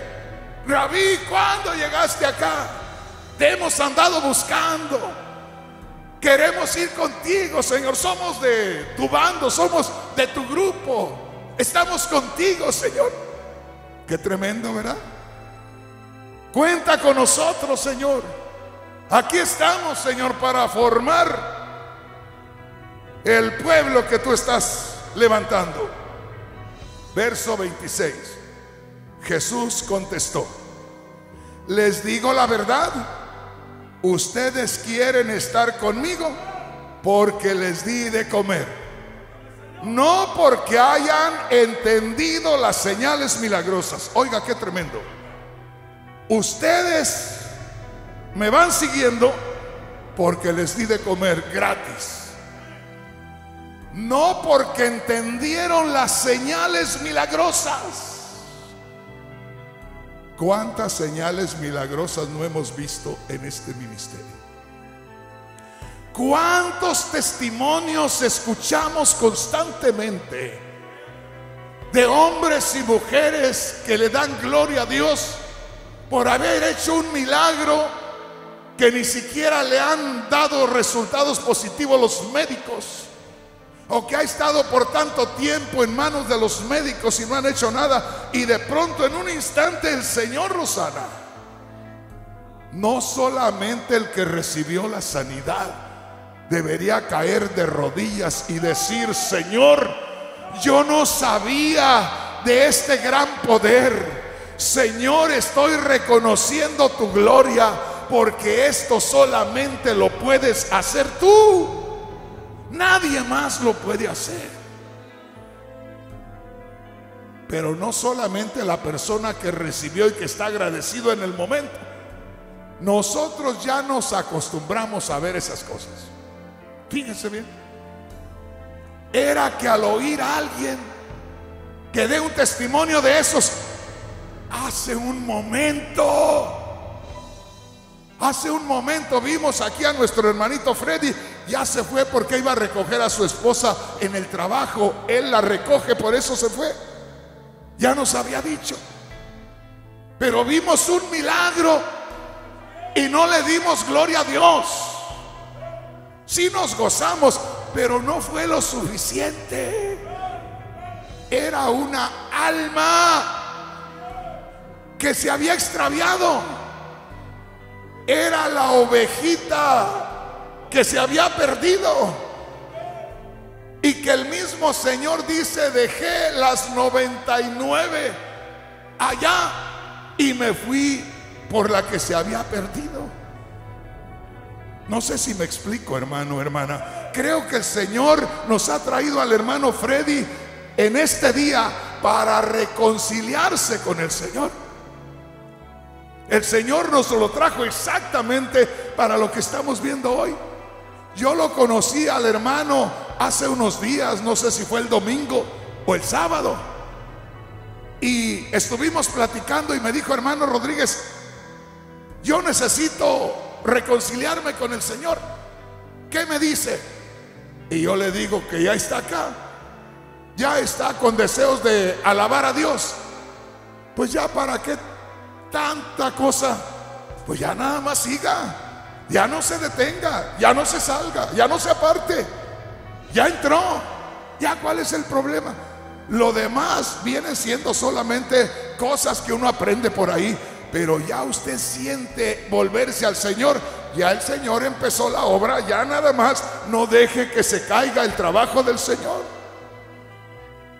Rabí, ¿cuándo llegaste acá? Te hemos andado buscando. Queremos ir contigo, Señor. Somos de tu bando, somos de tu grupo. Estamos contigo, Señor. Qué tremendo, ¿verdad? Cuenta con nosotros, Señor. Aquí estamos, Señor, para formar el pueblo que tú estás levantando. Verso 26. Jesús contestó, les digo la verdad, ustedes quieren estar conmigo porque les di de comer, no porque hayan entendido las señales milagrosas. Oiga, qué tremendo. Ustedes me van siguiendo porque les di de comer gratis. No porque entendieron las señales milagrosas. ¿Cuántas señales milagrosas no hemos visto en este ministerio? ¿Cuántos testimonios escuchamos constantemente de hombres y mujeres que le dan gloria a Dios por haber hecho un milagro que ni siquiera le han dado resultados positivos los médicos? o que ha estado por tanto tiempo en manos de los médicos y no han hecho nada y de pronto en un instante el Señor Rosana, no solamente el que recibió la sanidad debería caer de rodillas y decir, Señor, yo no sabía de este gran poder. Señor, estoy reconociendo tu gloria porque esto solamente lo puedes hacer tú. Nadie más lo puede hacer. Pero no solamente la persona que recibió y que está agradecido en el momento. Nosotros ya nos acostumbramos a ver esas cosas. Fíjense bien. Era que al oír a alguien que dé un testimonio de esos, hace un momento, hace un momento vimos aquí a nuestro hermanito Freddy ya se fue porque iba a recoger a su esposa en el trabajo. Él la recoge, por eso se fue. Ya nos había dicho. Pero vimos un milagro y no le dimos gloria a Dios. Sí nos gozamos, pero no fue lo suficiente. Era una alma que se había extraviado. Era la ovejita que se había perdido. Y que el mismo Señor dice, dejé las 99 allá y me fui por la que se había perdido. No sé si me explico, hermano, hermana. Creo que el Señor nos ha traído al hermano Freddy en este día para reconciliarse con el Señor. El Señor nos lo trajo exactamente para lo que estamos viendo hoy. Yo lo conocí al hermano hace unos días, no sé si fue el domingo o el sábado. Y estuvimos platicando y me dijo, hermano Rodríguez, yo necesito reconciliarme con el Señor. ¿Qué me dice? Y yo le digo que ya está acá. Ya está con deseos de alabar a Dios. Pues ya para qué tanta cosa. Pues ya nada más siga ya no se detenga, ya no se salga, ya no se aparte, ya entró, ya cuál es el problema. Lo demás viene siendo solamente cosas que uno aprende por ahí, pero ya usted siente volverse al Señor, ya el Señor empezó la obra, ya nada más no deje que se caiga el trabajo del Señor.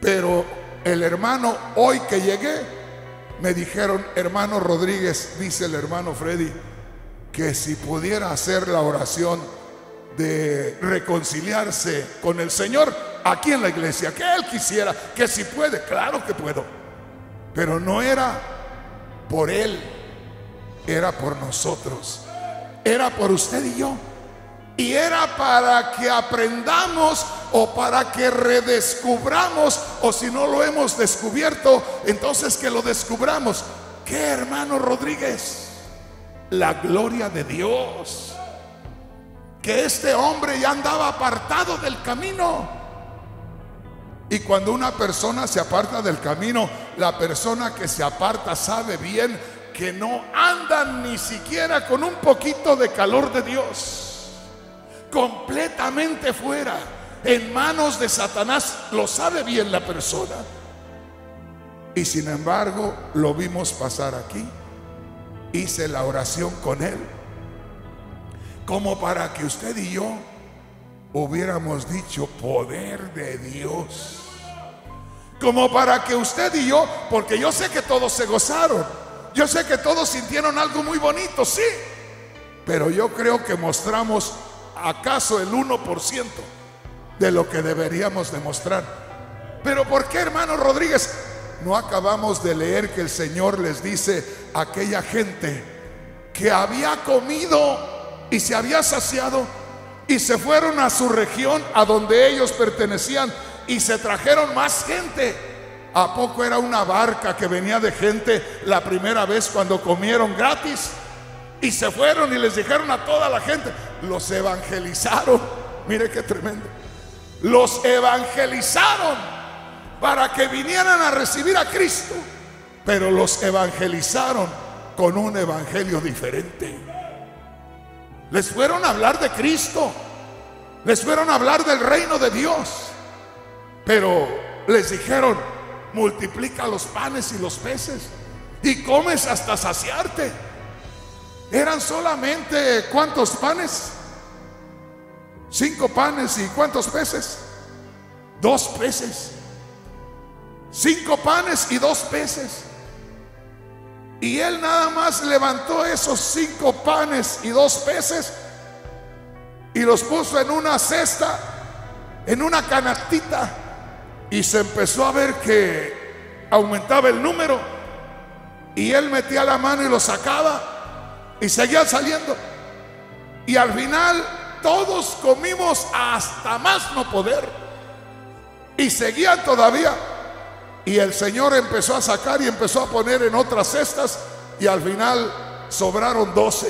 Pero el hermano, hoy que llegué, me dijeron, hermano Rodríguez, dice el hermano Freddy, que si pudiera hacer la oración de reconciliarse con el Señor aquí en la iglesia, que Él quisiera, que si puede, claro que puedo, pero no era por Él, era por nosotros, era por usted y yo. Y era para que aprendamos o para que redescubramos, o si no lo hemos descubierto, entonces que lo descubramos. ¿Qué hermano Rodríguez? la gloria de Dios. Que este hombre ya andaba apartado del camino. Y cuando una persona se aparta del camino, la persona que se aparta sabe bien que no anda ni siquiera con un poquito de calor de Dios. Completamente fuera, en manos de Satanás, lo sabe bien la persona. Y sin embargo, lo vimos pasar aquí. Hice la oración con él. Como para que usted y yo hubiéramos dicho poder de Dios. Como para que usted y yo, porque yo sé que todos se gozaron. Yo sé que todos sintieron algo muy bonito, sí. Pero yo creo que mostramos acaso el 1% de lo que deberíamos demostrar. Pero ¿por qué, hermano Rodríguez? No acabamos de leer que el Señor les dice a aquella gente que había comido y se había saciado y se fueron a su región a donde ellos pertenecían y se trajeron más gente. ¿A poco era una barca que venía de gente la primera vez cuando comieron gratis? Y se fueron y les dijeron a toda la gente, los evangelizaron. Mire qué tremendo. Los evangelizaron para que vinieran a recibir a Cristo. Pero los evangelizaron con un evangelio diferente. Les fueron a hablar de Cristo. Les fueron a hablar del reino de Dios. Pero les dijeron, multiplica los panes y los peces y comes hasta saciarte. Eran solamente cuántos panes? Cinco panes y cuántos peces? Dos peces. Cinco panes y dos peces. Y él nada más levantó esos cinco panes y dos peces y los puso en una cesta, en una canastita. Y se empezó a ver que aumentaba el número. Y él metía la mano y lo sacaba. Y seguía saliendo. Y al final todos comimos hasta más no poder. Y seguían todavía. Y el Señor empezó a sacar y empezó a poner en otras cestas. Y al final sobraron doce.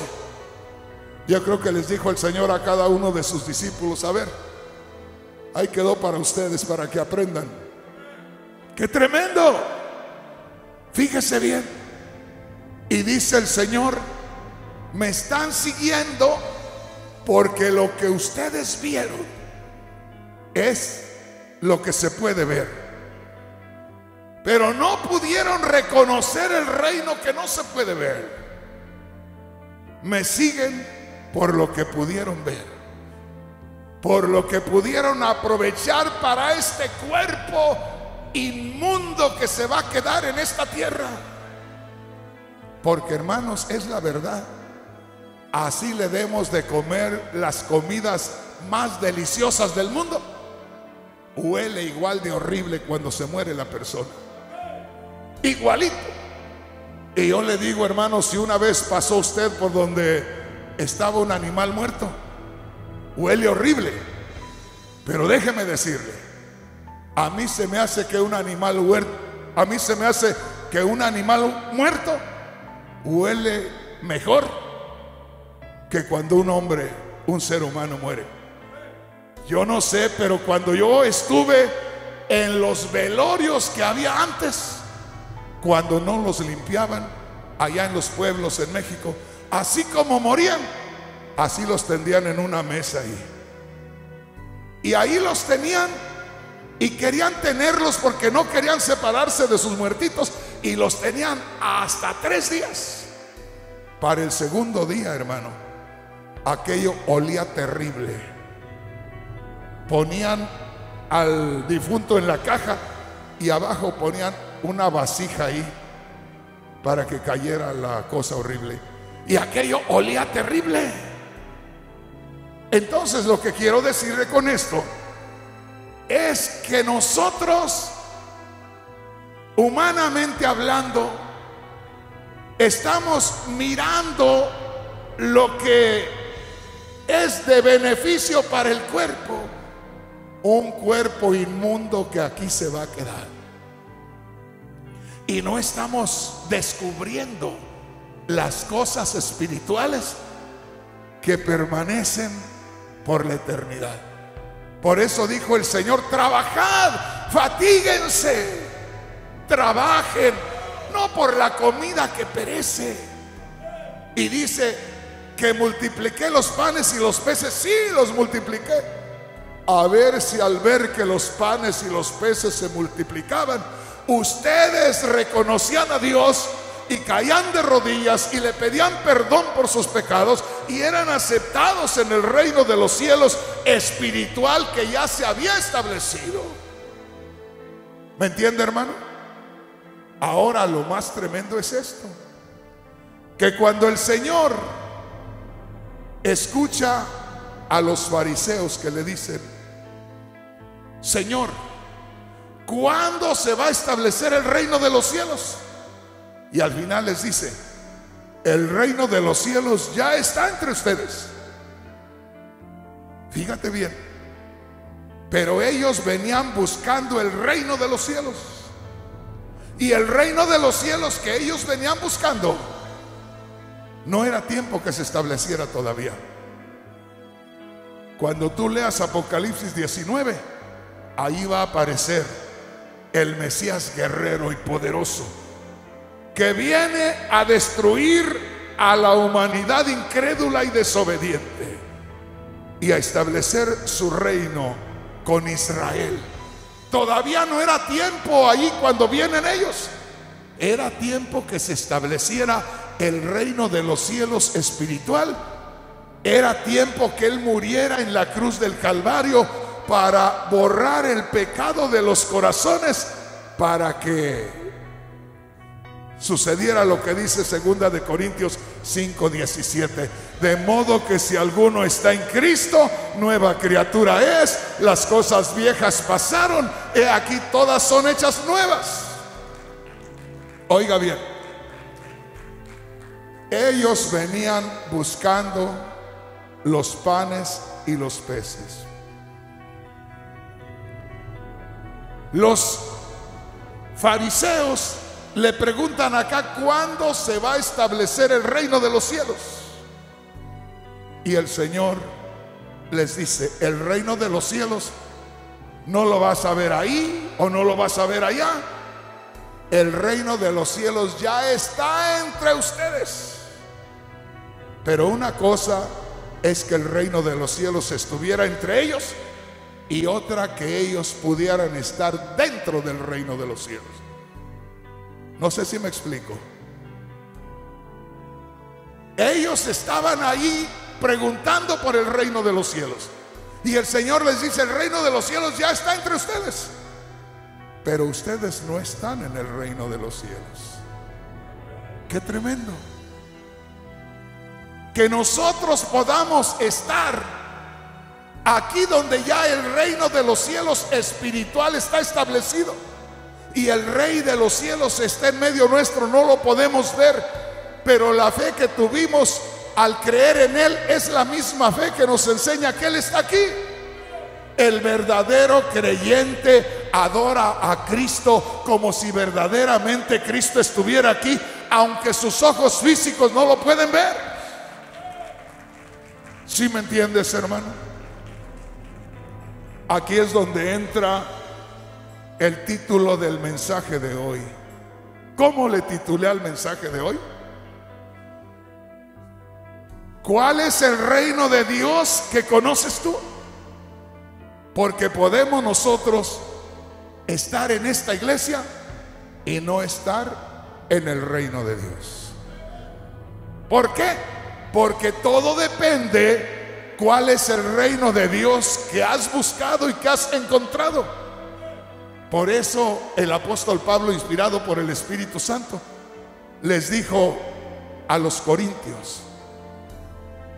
Yo creo que les dijo el Señor a cada uno de sus discípulos, a ver, ahí quedó para ustedes, para que aprendan. ¡Qué tremendo! Fíjese bien. Y dice el Señor, me están siguiendo porque lo que ustedes vieron es lo que se puede ver. Pero no pudieron reconocer el reino que no se puede ver. Me siguen por lo que pudieron ver, por lo que pudieron aprovechar para este cuerpo inmundo que se va a quedar en esta tierra. Porque hermanos, es la verdad. Así le demos de comer las comidas más deliciosas del mundo. Huele igual de horrible cuando se muere la persona. Igualito. Y yo le digo, hermano, si una vez pasó usted por donde estaba un animal muerto. Huele horrible. Pero déjeme decirle, a mí se me hace que un animal muerto, a mí se me hace que un animal muerto huele mejor que cuando un hombre, un ser humano muere. Yo no sé, pero cuando yo estuve en los velorios que había antes, cuando no los limpiaban allá en los pueblos en México, así como morían, así los tendían en una mesa ahí. Y ahí los tenían y querían tenerlos porque no querían separarse de sus muertitos y los tenían hasta tres días. Para el segundo día, hermano, aquello olía terrible. Ponían al difunto en la caja y abajo ponían una vasija ahí para que cayera la cosa horrible y aquello olía terrible. Entonces lo que quiero decirle con esto es que nosotros, humanamente hablando, estamos mirando lo que es de beneficio para el cuerpo, un cuerpo inmundo que aquí se va a quedar. Y no estamos descubriendo las cosas espirituales que permanecen por la eternidad. Por eso dijo el Señor, trabajad, fatíguense, trabajen, no por la comida que perece. Y dice que multipliqué los panes y los peces, sí los multipliqué. A ver si al ver que los panes y los peces se multiplicaban, ustedes reconocían a Dios y caían de rodillas y le pedían perdón por sus pecados y eran aceptados en el reino de los cielos espiritual que ya se había establecido. ¿Me entiende, hermano? Ahora lo más tremendo es esto, que cuando el Señor escucha a los fariseos que le dicen, Señor, ¿cuándo se va a establecer el reino de los cielos? Y al final les dice, el reino de los cielos ya está entre ustedes. Fíjate bien, pero ellos venían buscando el reino de los cielos. Y el reino de los cielos que ellos venían buscando, no era tiempo que se estableciera todavía. Cuando tú leas Apocalipsis 19, ahí va a aparecer el Mesías guerrero y poderoso, que viene a destruir a la humanidad incrédula y desobediente y a establecer su reino con Israel. Todavía no era tiempo ahí cuando vienen ellos. Era tiempo que se estableciera el reino de los cielos espiritual. Era tiempo que Él muriera en la cruz del Calvario para borrar el pecado de los corazones, para que sucediera lo que dice segunda de Corintios 5:17, de modo que si alguno está en Cristo, nueva criatura es, las cosas viejas pasaron, he aquí todas son hechas nuevas. Oiga bien, ellos venían buscando los panes y los peces. Los fariseos le preguntan acá cuándo se va a establecer el reino de los cielos. Y el Señor les dice, el reino de los cielos no lo vas a ver ahí o no lo vas a ver allá. El reino de los cielos ya está entre ustedes. Pero una cosa es que el reino de los cielos estuviera entre ellos y otra que ellos pudieran estar dentro del reino de los cielos. No sé si me explico. Ellos estaban ahí preguntando por el reino de los cielos. Y el Señor les dice, el reino de los cielos ya está entre ustedes. Pero ustedes no están en el reino de los cielos. Qué tremendo. Que nosotros podamos estar aquí donde ya el reino de los cielos espiritual está establecido y el rey de los cielos está en medio nuestro, no lo podemos ver, pero la fe que tuvimos al creer en Él es la misma fe que nos enseña que Él está aquí. El verdadero creyente adora a Cristo como si verdaderamente Cristo estuviera aquí, aunque sus ojos físicos no lo pueden ver. ¿Sí me entiendes, hermano? Aquí es donde entra el título del mensaje de hoy. ¿Cómo le titulé al mensaje de hoy? ¿Cuál es el reino de Dios que conoces tú? Porque podemos nosotros estar en esta iglesia y no estar en el reino de Dios. ¿Por qué? Porque todo depende cuál es el reino de Dios que has buscado y que has encontrado. Por eso el apóstol Pablo, inspirado por el Espíritu Santo, les dijo a los corintios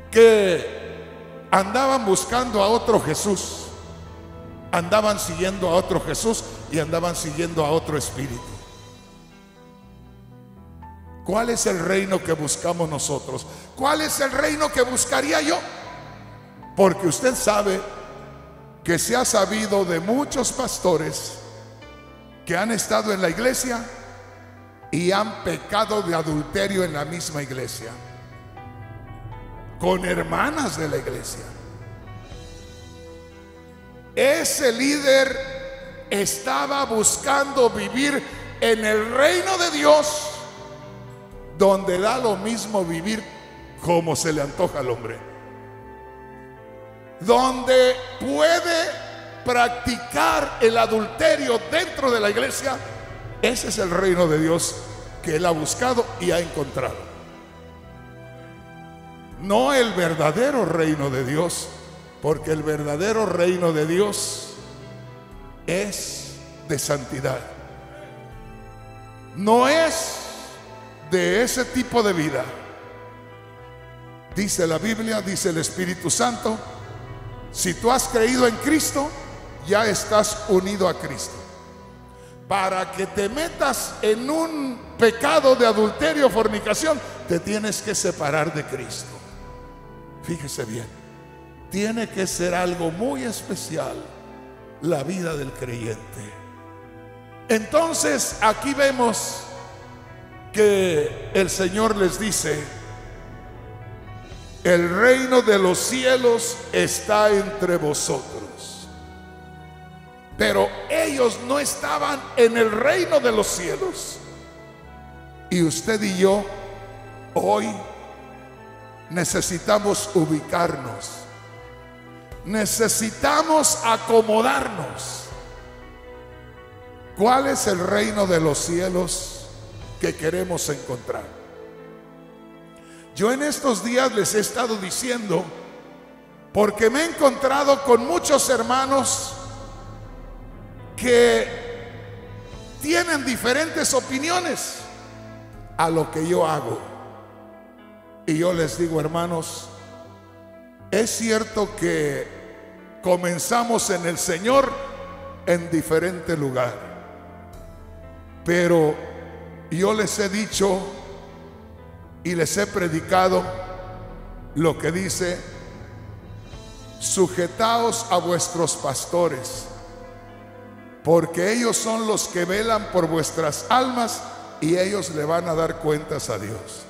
que andaban buscando a otro Jesús, andaban siguiendo a otro Jesús y andaban siguiendo a otro Espíritu. ¿Cuál es el reino que buscamos nosotros? ¿Cuál es el reino que buscaría yo? Porque usted sabe que se ha sabido de muchos pastores que han estado en la iglesia y han pecado de adulterio en la misma iglesia, con hermanas de la iglesia. Ese líder estaba buscando vivir en el reino de Dios, donde da lo mismo vivir como se le antoja al hombre, donde puede practicar el adulterio dentro de la iglesia Ese es el reino de Dios que él ha buscado y ha encontrado. No el verdadero reino de Dios, porque el verdadero reino de Dios es de santidad. No es de ese tipo de vida. Dice la Biblia, dice el Espíritu Santo, si tú has creído en Cristo, ya estás unido a Cristo. Para que te metas en un pecado de adulterio fornicación, te tienes que separar de Cristo. Fíjese bien, tiene que ser algo muy especial la vida del creyente. Entonces aquí vemos que el Señor les dice, el reino de los cielos está entre vosotros. Pero ellos no estaban en el reino de los cielos. Y usted y yo hoy necesitamos ubicarnos. Necesitamos acomodarnos. ¿Cuál es el reino de los cielos que queremos encontrar? Yo en estos días les he estado diciendo, porque me he encontrado con muchos hermanos que tienen diferentes opiniones a lo que yo hago. Y yo les digo, hermanos, es cierto que comenzamos en el Señor en diferente lugar, pero yo les he dicho y les he predicado lo que dice, sujetaos a vuestros pastores, porque ellos son los que velan por vuestras almas y ellos le van a dar cuentas a Dios.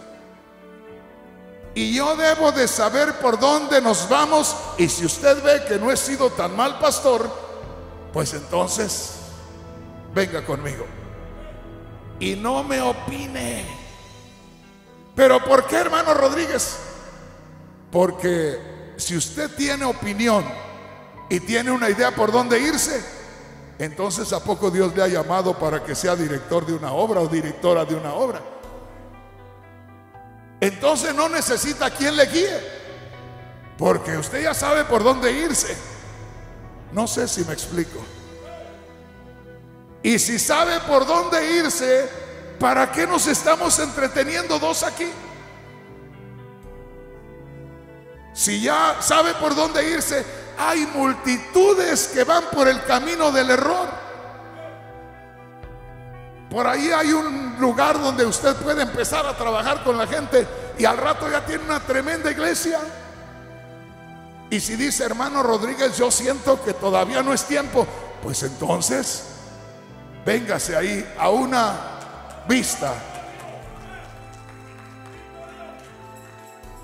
Y yo debo de saber por dónde nos vamos. Y si usted ve que no he sido tan mal pastor, pues entonces venga conmigo. Y no me opine. Pero ¿por qué, hermano Rodríguez? Porque si usted tiene opinión y tiene una idea por dónde irse, entonces ¿a poco Dios le ha llamado para que sea director de una obra o directora de una obra? Entonces no necesita quien le guíe, porque usted ya sabe por dónde irse. No sé si me explico. Y si sabe por dónde irse, ¿para qué nos estamos entreteniendo dos aquí? Si ya sabe por dónde irse, hay multitudes que van por el camino del error. Por ahí hay un lugar donde usted puede empezar a trabajar con la gente y al rato ya tiene una tremenda iglesia. Y si dice, hermano Rodríguez, yo siento que todavía no es tiempo, pues entonces véngase ahí a una vista.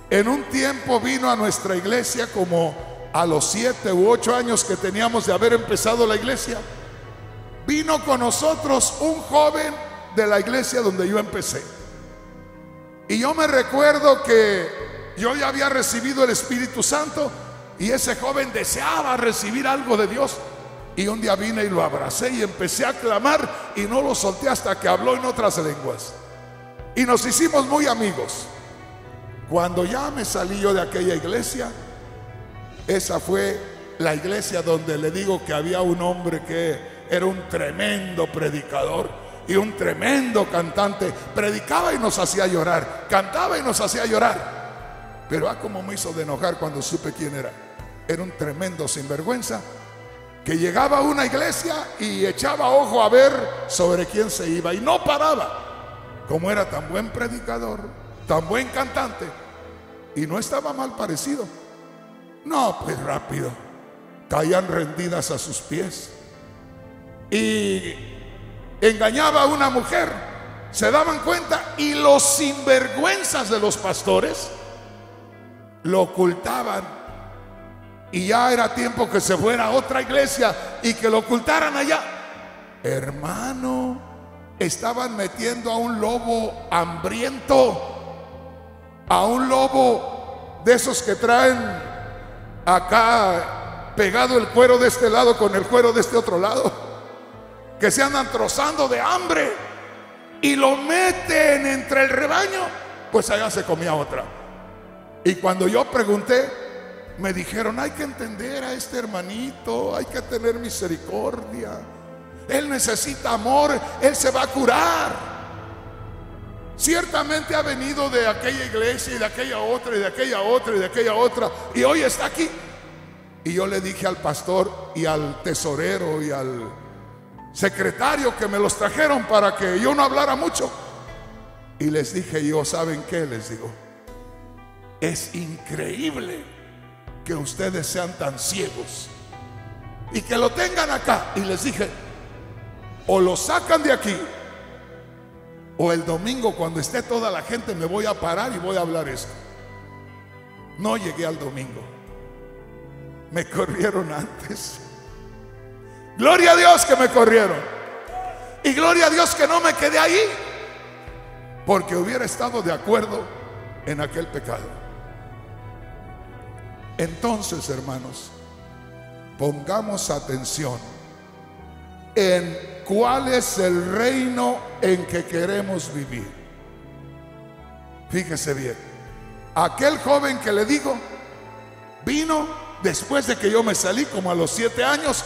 En un tiempo vino a nuestra iglesia como a los siete u ocho años que teníamos de haber empezado la iglesia vino con nosotros un joven de la iglesia donde yo empecé. Y yo me recuerdo que yo ya había recibido el Espíritu Santo y ese joven deseaba recibir algo de Dios. Y un día vine y lo abracé y empecé a clamar y no lo solté hasta que habló en otras lenguas. Y nos hicimos muy amigos. Cuando ya me salí yo de aquella iglesia, esa fue la iglesia donde le digo que había un hombre que era un tremendo predicador y un tremendo cantante. Predicaba y nos hacía llorar, cantaba y nos hacía llorar. Pero ah, como me hizo de enojar cuando supe quién era. Era un tremendo sinvergüenza que llegaba a una iglesia y echaba ojo a ver sobre quién se iba y no paraba. Como era tan buen predicador, tan buen cantante y no estaba mal parecido. No, pues rápido, caían rendidas a sus pies y engañaba a una mujer, se daban cuenta y los sinvergüenzas de los pastores lo ocultaban. Y ya era tiempo que se fuera a otra iglesia y que lo ocultaran allá. Hermano, estaban metiendo a un lobo hambriento, a un lobo de esos que traen acá pegado el cuero de este lado con el cuero de este otro lado que se andan trozando de hambre y lo meten entre el rebaño, pues allá se comía otra. Y cuando yo pregunté, me dijeron, hay que entender a este hermanito, hay que tener misericordia. Él necesita amor, Él se va a curar. Ciertamente ha venido de aquella iglesia y de aquella otra y de aquella otra y de aquella otra y hoy está aquí. Y yo le dije al pastor y al tesorero y al secretario que me los trajeron para que yo no hablara mucho. Y les dije yo, ¿saben qué? Les digo, es increíble que ustedes sean tan ciegos y que lo tengan acá. Y les dije, o lo sacan de aquí, o el domingo cuando esté toda la gente me voy a parar y voy a hablar esto. No llegué al domingo. Me corrieron antes. Gloria a Dios que me corrieron. Y gloria a Dios que no me quedé ahí. Porque hubiera estado de acuerdo en aquel pecado. Entonces, hermanos, pongamos atención en cuál es el reino en que queremos vivir. Fíjese bien, aquel joven que le digo vino después de que yo me salí como a los siete años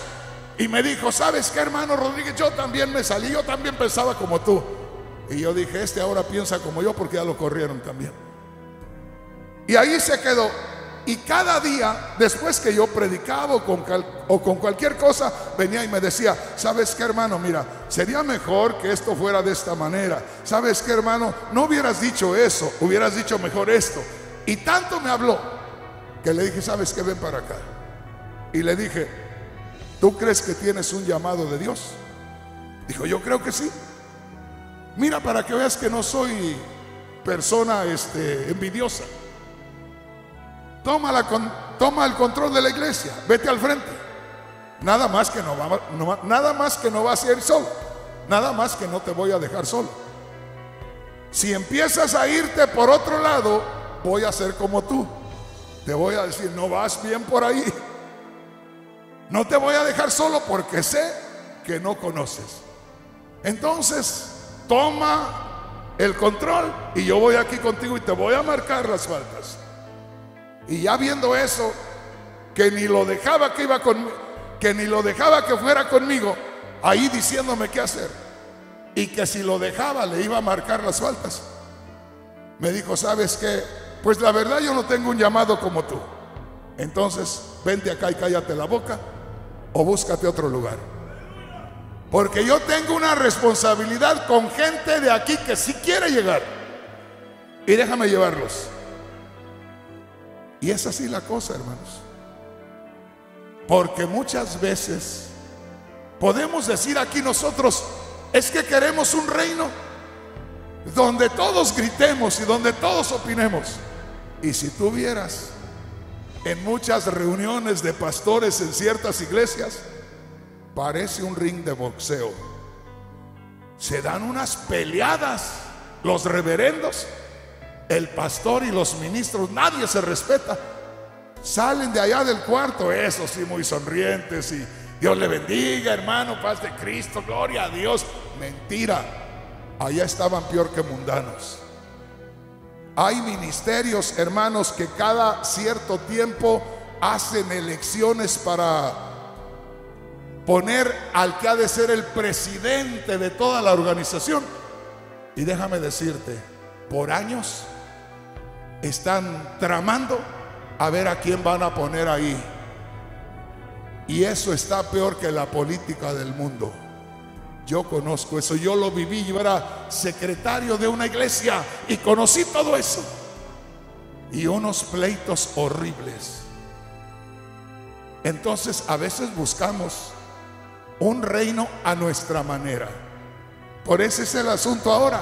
y me dijo, ¿sabes qué hermano Rodríguez? Yo también me salí, yo también pensaba como tú. Y yo dije, este ahora piensa como yo porque ya lo corrieron también. Y ahí se quedó. Y cada día, después que yo predicaba o con, cualquier cosa, venía y me decía, ¿sabes qué hermano? Mira, sería mejor que esto fuera de esta manera. ¿Sabes qué hermano? No hubieras dicho eso, hubieras dicho mejor esto. Y tanto me habló que le dije, ¿sabes qué? Ven para acá. Y le dije, ¿tú crees que tienes un llamado de Dios? Dijo, yo creo que sí. Mira para que veas que no soy persona este, envidiosa. Toma, toma el control de la iglesia, vete al frente. Nada más que no va, nada más que no va a ser solo. Nada más que no te voy a dejar solo. Si empiezas a irte por otro lado, voy a ser como tú. Te voy a decir, no vas bien por ahí. No te voy a dejar solo porque sé que no conoces. Entonces, toma el control y yo voy aquí contigo y te voy a marcar las faltas. Y ya viendo eso, que ni lo dejaba que iba con que ni lo dejaba que fuera conmigo, ahí diciéndome qué hacer. Y que si lo dejaba le iba a marcar las faltas. Me dijo, ¿sabes qué? Pues la verdad yo no tengo un llamado como tú. Entonces, vente acá y cállate la boca o búscate otro lugar. Porque yo tengo una responsabilidad con gente de aquí que sí quiere llegar. Y déjame llevarlos. Y es así la cosa, hermanos. Porque muchas veces podemos decir aquí nosotros, es que queremos un reino donde todos gritemos y donde todos opinemos. Y si tú vieras en muchas reuniones de pastores en ciertas iglesias, parece un ring de boxeo. Se dan unas peleadas los reverendos el pastor y los ministros, nadie se respeta. Salen de allá del cuarto, eso sí, muy sonrientes y Dios le bendiga, hermano, paz de Cristo, gloria a Dios. Mentira, allá estaban peor que mundanos. Hay ministerios, hermanos, que cada cierto tiempo hacen elecciones para poner al que ha de ser el presidente de toda la organización. Y déjame decirte, por años están tramando a ver a quién van a poner ahí. Y eso está peor que la política del mundo. Yo conozco eso, yo lo viví, yo era secretario de una iglesia y conocí todo eso. Y unos pleitos horribles. Entonces a veces buscamos un reino a nuestra manera. Por ese es el asunto ahora.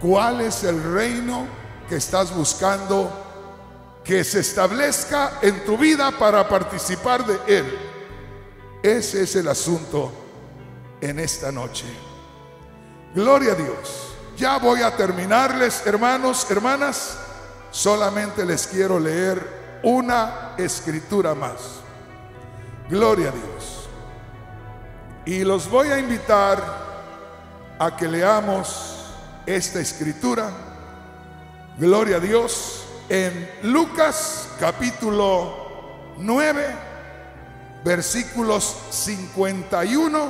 ¿Cuál es el reino que estás buscando que se establezca en tu vida para participar de Él. Ese es el asunto en esta noche. Gloria a Dios. Ya voy a terminarles, hermanos, hermanas. Solamente les quiero leer una escritura más. Gloria a Dios. Y los voy a invitar a que leamos esta escritura, gloria a Dios, en Lucas capítulo 9, versículos 51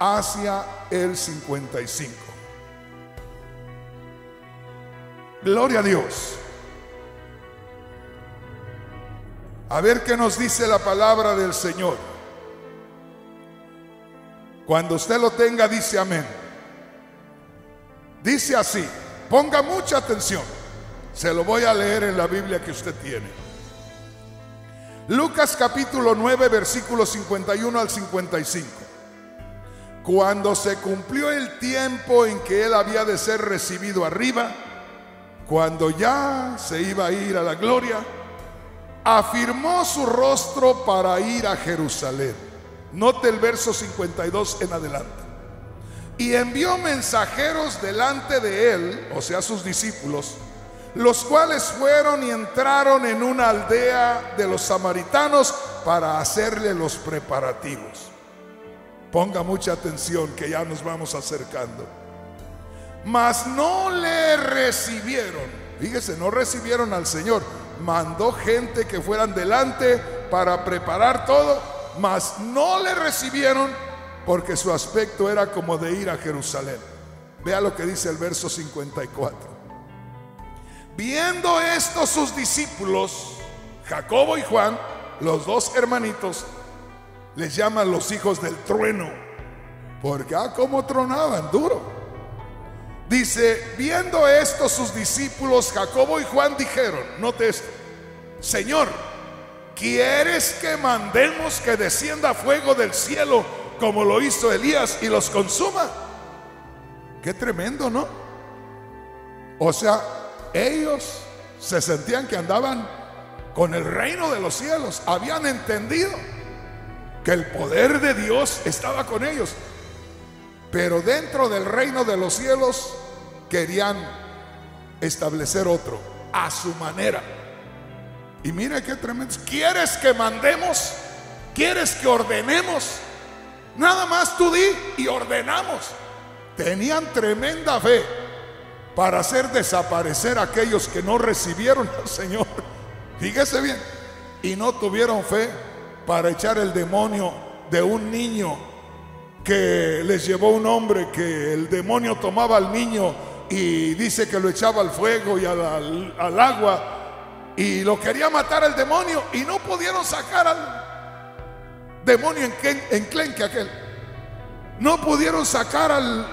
hacia el 55. Gloria a Dios. A ver qué nos dice la palabra del Señor. Cuando usted lo tenga, dice amén. Dice así, ponga mucha atención. Se lo voy a leer en la Biblia que usted tiene. Lucas capítulo 9, versículos 51 al 55. Cuando se cumplió el tiempo en que él había de ser recibido arriba, cuando ya se iba a ir a la gloria, afirmó su rostro para ir a Jerusalén. Note el verso 52 en adelante. Y envió mensajeros delante de él, o sea, sus discípulos, los cuales fueron y entraron en una aldea de los samaritanos para hacerle los preparativos. Ponga mucha atención que ya nos vamos acercando. Mas no le recibieron. Fíjese, no recibieron al Señor. Mandó gente que fueran delante para preparar todo, mas no le recibieron porque su aspecto era como de ir a Jerusalén. Vea lo que dice el verso 54. Viendo esto sus discípulos, Jacobo y Juan, los dos hermanitos, les llaman los hijos del trueno, porque ah, como tronaban duro. Dice, viendo esto sus discípulos, Jacobo y Juan dijeron, note esto, Señor, ¿quieres que mandemos que descienda fuego del cielo como lo hizo Elías y los consuma? Qué tremendo, ¿no? O sea, ellos se sentían que andaban con el reino de los cielos, habían entendido que el poder de Dios estaba con ellos. Pero dentro del reino de los cielos querían establecer otro, a su manera. Y mire qué tremendo. ¿Quieres que mandemos? ¿Quieres que ordenemos? Nada más tú di y ordenamos. Tenían tremenda fe para hacer desaparecer a aquellos que no recibieron al Señor. Fíjese bien. Y no tuvieron fe para echar el demonio de un niño que les llevó un hombre que el demonio tomaba al niño y dice que lo echaba al fuego y al, agua y lo quería matar el demonio y no pudieron sacar al demonio en, enclenque aquel. No pudieron sacar al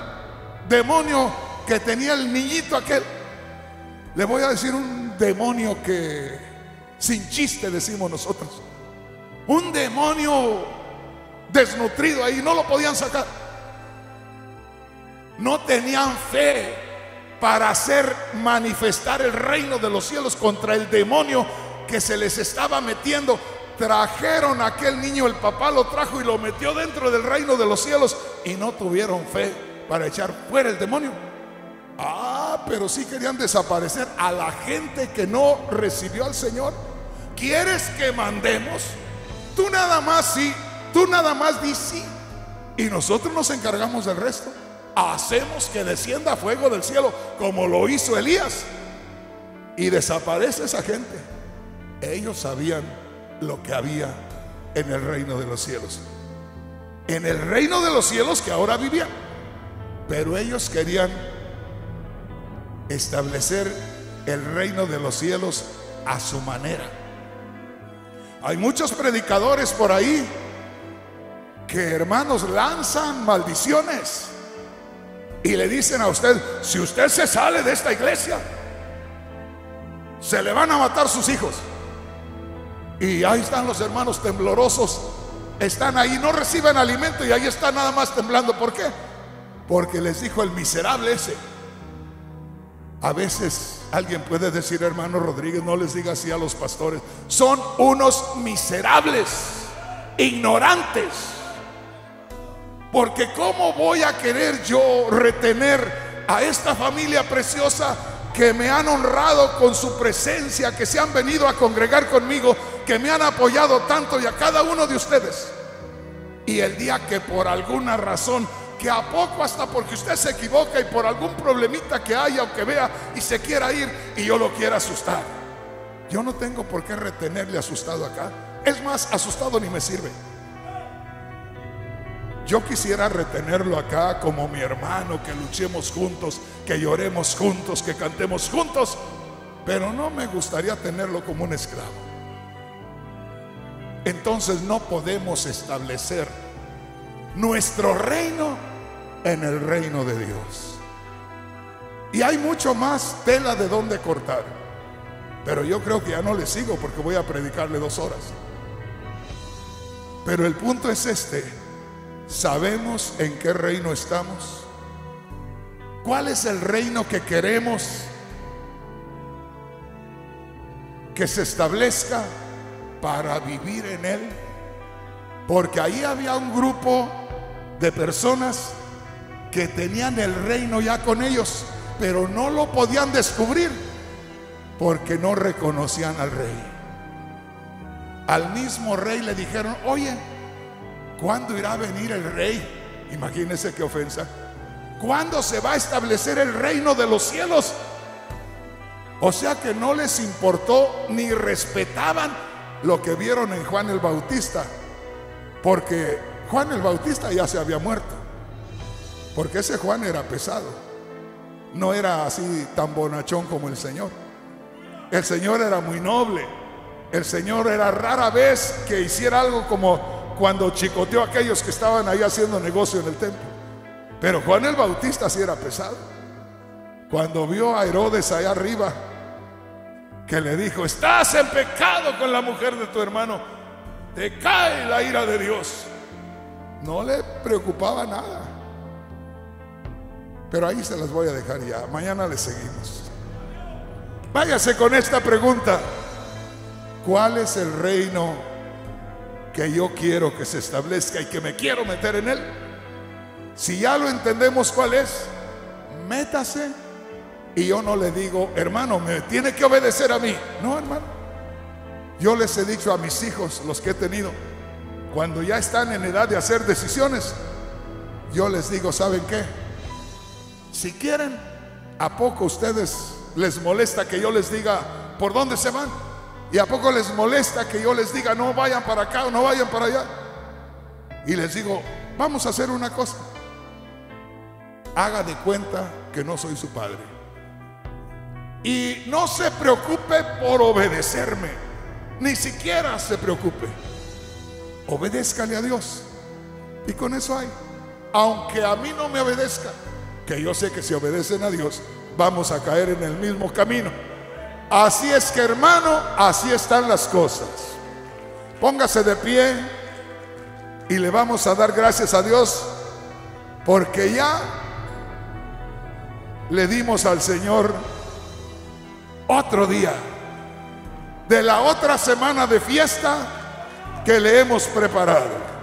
demonio que tenía el niñito aquel. Le voy a decir un demonio que sin chiste decimos nosotros. Un demonio desnutrido ahí, no lo podían sacar. No tenían fe para hacer manifestar el reino de los cielos contra el demonio que se les estaba metiendo. Trajeron a aquel niño, el papá lo trajo y lo metió dentro del reino de los cielos y no tuvieron fe para echar fuera el demonio. Ah, pero sí querían desaparecer a la gente que no recibió al Señor. ¿Quieres que mandemos? Tú nada más sí, tú nada más di sí. Y nosotros nos encargamos del resto hacemos que descienda fuego del cielo como lo hizo Elías y desaparece esa gente. Ellos sabían lo que había en el reino de los cielos. En el reino de los cielos que ahora vivían. Pero ellos querían establecer el reino de los cielos a su manera. Hay muchos predicadores por ahí que hermanos lanzan maldiciones y le dicen a usted, si usted se sale de esta iglesia, se le van a matar sus hijos. Y ahí están los hermanos temblorosos, están ahí, no reciben alimento y ahí están nada más temblando. ¿Por qué? Porque les dijo el miserable ese. A veces alguien puede decir, hermano Rodríguez, no les diga así a los pastores, son unos miserables, ignorantes porque ¿cómo voy a querer yo retener a esta familia preciosa que me han honrado con su presencia, que se han venido a congregar conmigo, que me han apoyado tanto y a cada uno de ustedes? Y el día que por alguna razón, a poco hasta porque usted se equivoca y por algún problemita que haya o que vea y se quiera ir y yo lo quiera asustar. Yo no tengo por qué retenerle asustado acá. Es más, asustado ni me sirve. Yo quisiera retenerlo acá como mi hermano, que luchemos juntos, que lloremos juntos, que cantemos juntos, pero no me gustaría tenerlo como un esclavo. Entonces no podemos establecer nuestro reino en el reino de Dios. Y hay mucho más tela de donde cortar. Pero yo creo que ya no le sigo porque voy a predicarle dos horas. Pero el punto es este ¿Sabemos en qué reino estamos? ¿Cuál es el reino que queremos que se establezca para vivir en él? Porque ahí había un grupo de personas que tenían el reino ya con ellos, pero no lo podían descubrir porque no reconocían al rey. Al mismo rey le dijeron, oye, ¿Cuándo irá a venir el rey? Imagínense qué ofensa. ¿Cuándo se va a establecer el reino de los cielos? O sea que no les importó ni respetaban lo que vieron en Juan el Bautista. Porque Juan el Bautista ya se había muerto. Porque ese Juan era pesado. No era así tan bonachón como el Señor. El Señor era muy noble. El Señor era rara vez que hiciera algo como cuando chicoteó a aquellos que estaban ahí haciendo negocio en el templo. Pero Juan el Bautista sí era pesado. Cuando vio a Herodes allá arriba, que le dijo, estás en pecado con la mujer de tu hermano, te cae la ira de Dios. No le preocupaba nada. Pero ahí se las voy a dejar ya. Mañana le seguimos. Váyase con esta pregunta. ¿Cuál es el reino que yo quiero que se establezca y que me quiero meter en él. Si ya lo entendemos cuál es, métase. Y yo no le digo, hermano, me tiene que obedecer a mí. No, hermano. Yo les he dicho a mis hijos, los que he tenido, cuando ya están en edad de hacer decisiones, yo les digo, ¿saben qué? Si quieren, ¿a poco ustedes les molesta que yo les diga por dónde se van? ¿Y a poco les molesta que yo les diga no vayan para acá o no vayan para allá? Y les digo, vamos a hacer una cosa. Haga de cuenta que no soy su padre. Y no se preocupe por obedecerme. Ni siquiera se preocupe. Obedézcale a Dios. Y con eso hay. Aunque a mí no me obedezca, que yo sé que si obedecen a Dios, vamos a caer en el mismo camino. Así es que hermano, así están las cosas. Póngase de pie y le vamos a dar gracias a Dios porque ya le dimos al Señor otro día de la otra semana de fiesta que le hemos preparado.